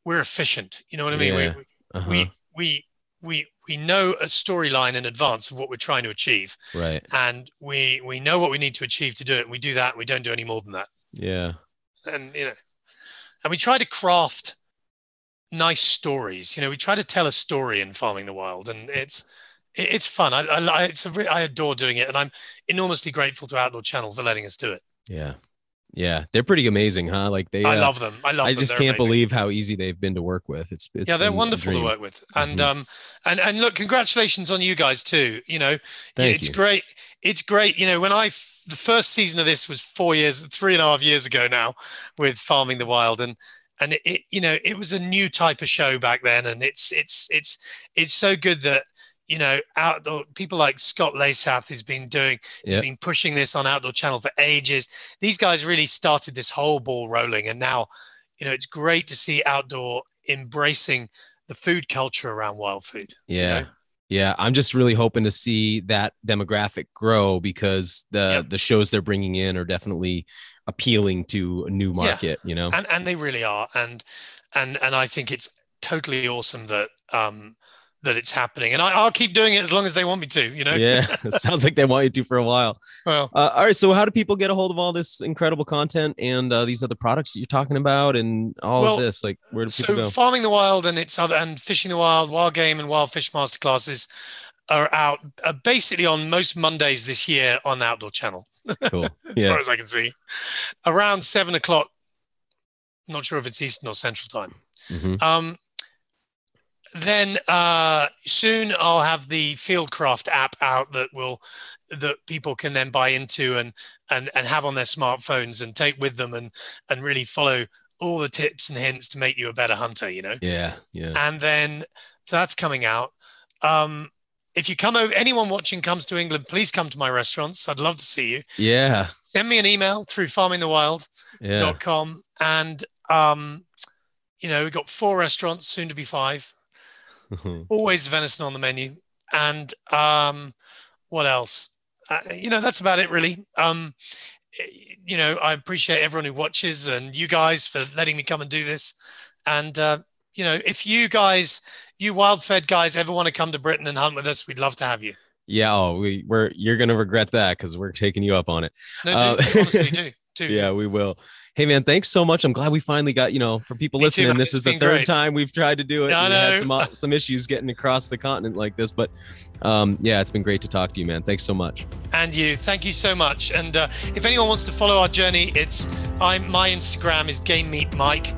we're efficient you know what i mean Yeah. we, Uh-huh. we we we we know a storyline in advance of what we're trying to achieve right. and we we know what we need to achieve to do it we do that we don't do any more than that Yeah. and you know and we try to craft nice stories you know we try to tell a story in farming the wild and it's it- it's fun i, I it's a re- i adore doing it and i'm enormously grateful to outdoor channel for letting us do it Yeah. Yeah. They're pretty amazing, huh? Like they. i uh, love them i love I just can't amazing. believe how easy they've been to work with. It's, it's yeah they're wonderful to work with and Mhm. um and and look congratulations on you guys too you know Thank it's you. great it's great you know when i f- the first season of this was four years three and a half years ago now with farming the wild and and it, it you know it was a new type of show back then and it's it's it's it's so good that you know outdoor people like scott leysath who's been doing has Yeah. been pushing this on outdoor channel for ages these guys really started this whole ball rolling and now you know it's great to see outdoor embracing the food culture around wild food Yeah. know? Yeah, I'm just really hoping to see that demographic grow because the Yep. the shows they're bringing in are definitely appealing to a new market. You know, and and they really are and and and i think it's totally awesome that um that it's happening and I, i'll keep doing it as long as they want me to you know yeah, (laughs) it sounds like they want you to for a while. well Uh, all right, so how do people get a hold of all this incredible content and uh, these other products that you're talking about and all Well, of this? Like, where do people so go? farming the wild and its other and fishing the wild wild game and wild fish masterclasses are out uh, basically on most mondays this year on outdoor channel (laughs) Cool. as Yeah. far as i can see around seven o'clock not sure if it's eastern or central time Mhm. Um, then uh, soon I'll have the Fieldcraft app out that will that people can then buy into and and and have on their smartphones and take with them and and really follow all the tips and hints to make you a better hunter. You know, Yeah. Yeah. and then that's coming out. Um, if you come over, anyone watching comes to England, please come to my restaurants. I'd love to see you. Yeah. Send me an email through farmingthewild.com Yeah. and um, you know we've got four restaurants, soon to be five always venison on the menu and um what else uh, you know that's about it really um you know i appreciate everyone who watches and you guys for letting me come and do this and uh you know if you guys you wild fed guys ever want to come to britain and hunt with us we'd love to have you Yeah. Oh, we, we're you're gonna regret that because we're taking you up on it. no Uh, do, honestly do too. (laughs) Yeah, we will. Hey man, thanks so much. I'm glad we finally got, you know, for people Me listening, man. this It's is the third great. time we've tried to do it. I we had some uh, some issues getting across the continent like this, but um, yeah, it's been great to talk to you, man. Thanks so much. And you, thank you so much. And uh, if anyone wants to follow our journey, it's I'm my Instagram is Game Meat Mike,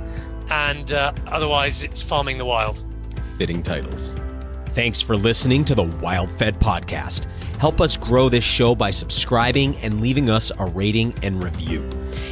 and uh, otherwise it's Farming the Wild. Fitting titles. Thanks for listening to the Wild Fed podcast. Help us grow this show by subscribing and leaving us a rating and review.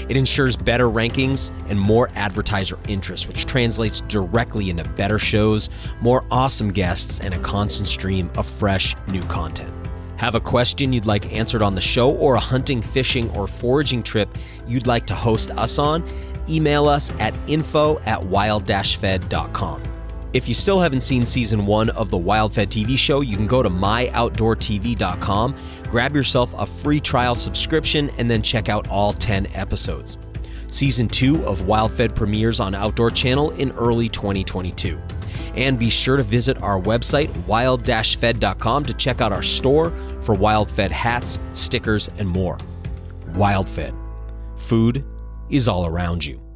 It ensures better rankings and more advertiser interest, which translates directly into better shows, more awesome guests, and a constant stream of fresh new content. Have a question you'd like answered on the show, or a hunting, fishing, or foraging trip you'd like to host us on? Email us at info at wild-fed.com. If you still haven't seen season one of the Wild Fed TV show, you can go to myoutdoortv.com, grab yourself a free trial subscription, and then check out all 10 episodes. Season two of Wild Fed premieres on Outdoor Channel in early 2022. And be sure to visit our website, wild-fed.com, to check out our store for Wild Fed hats, stickers, and more. Wild Fed. Food is all around you.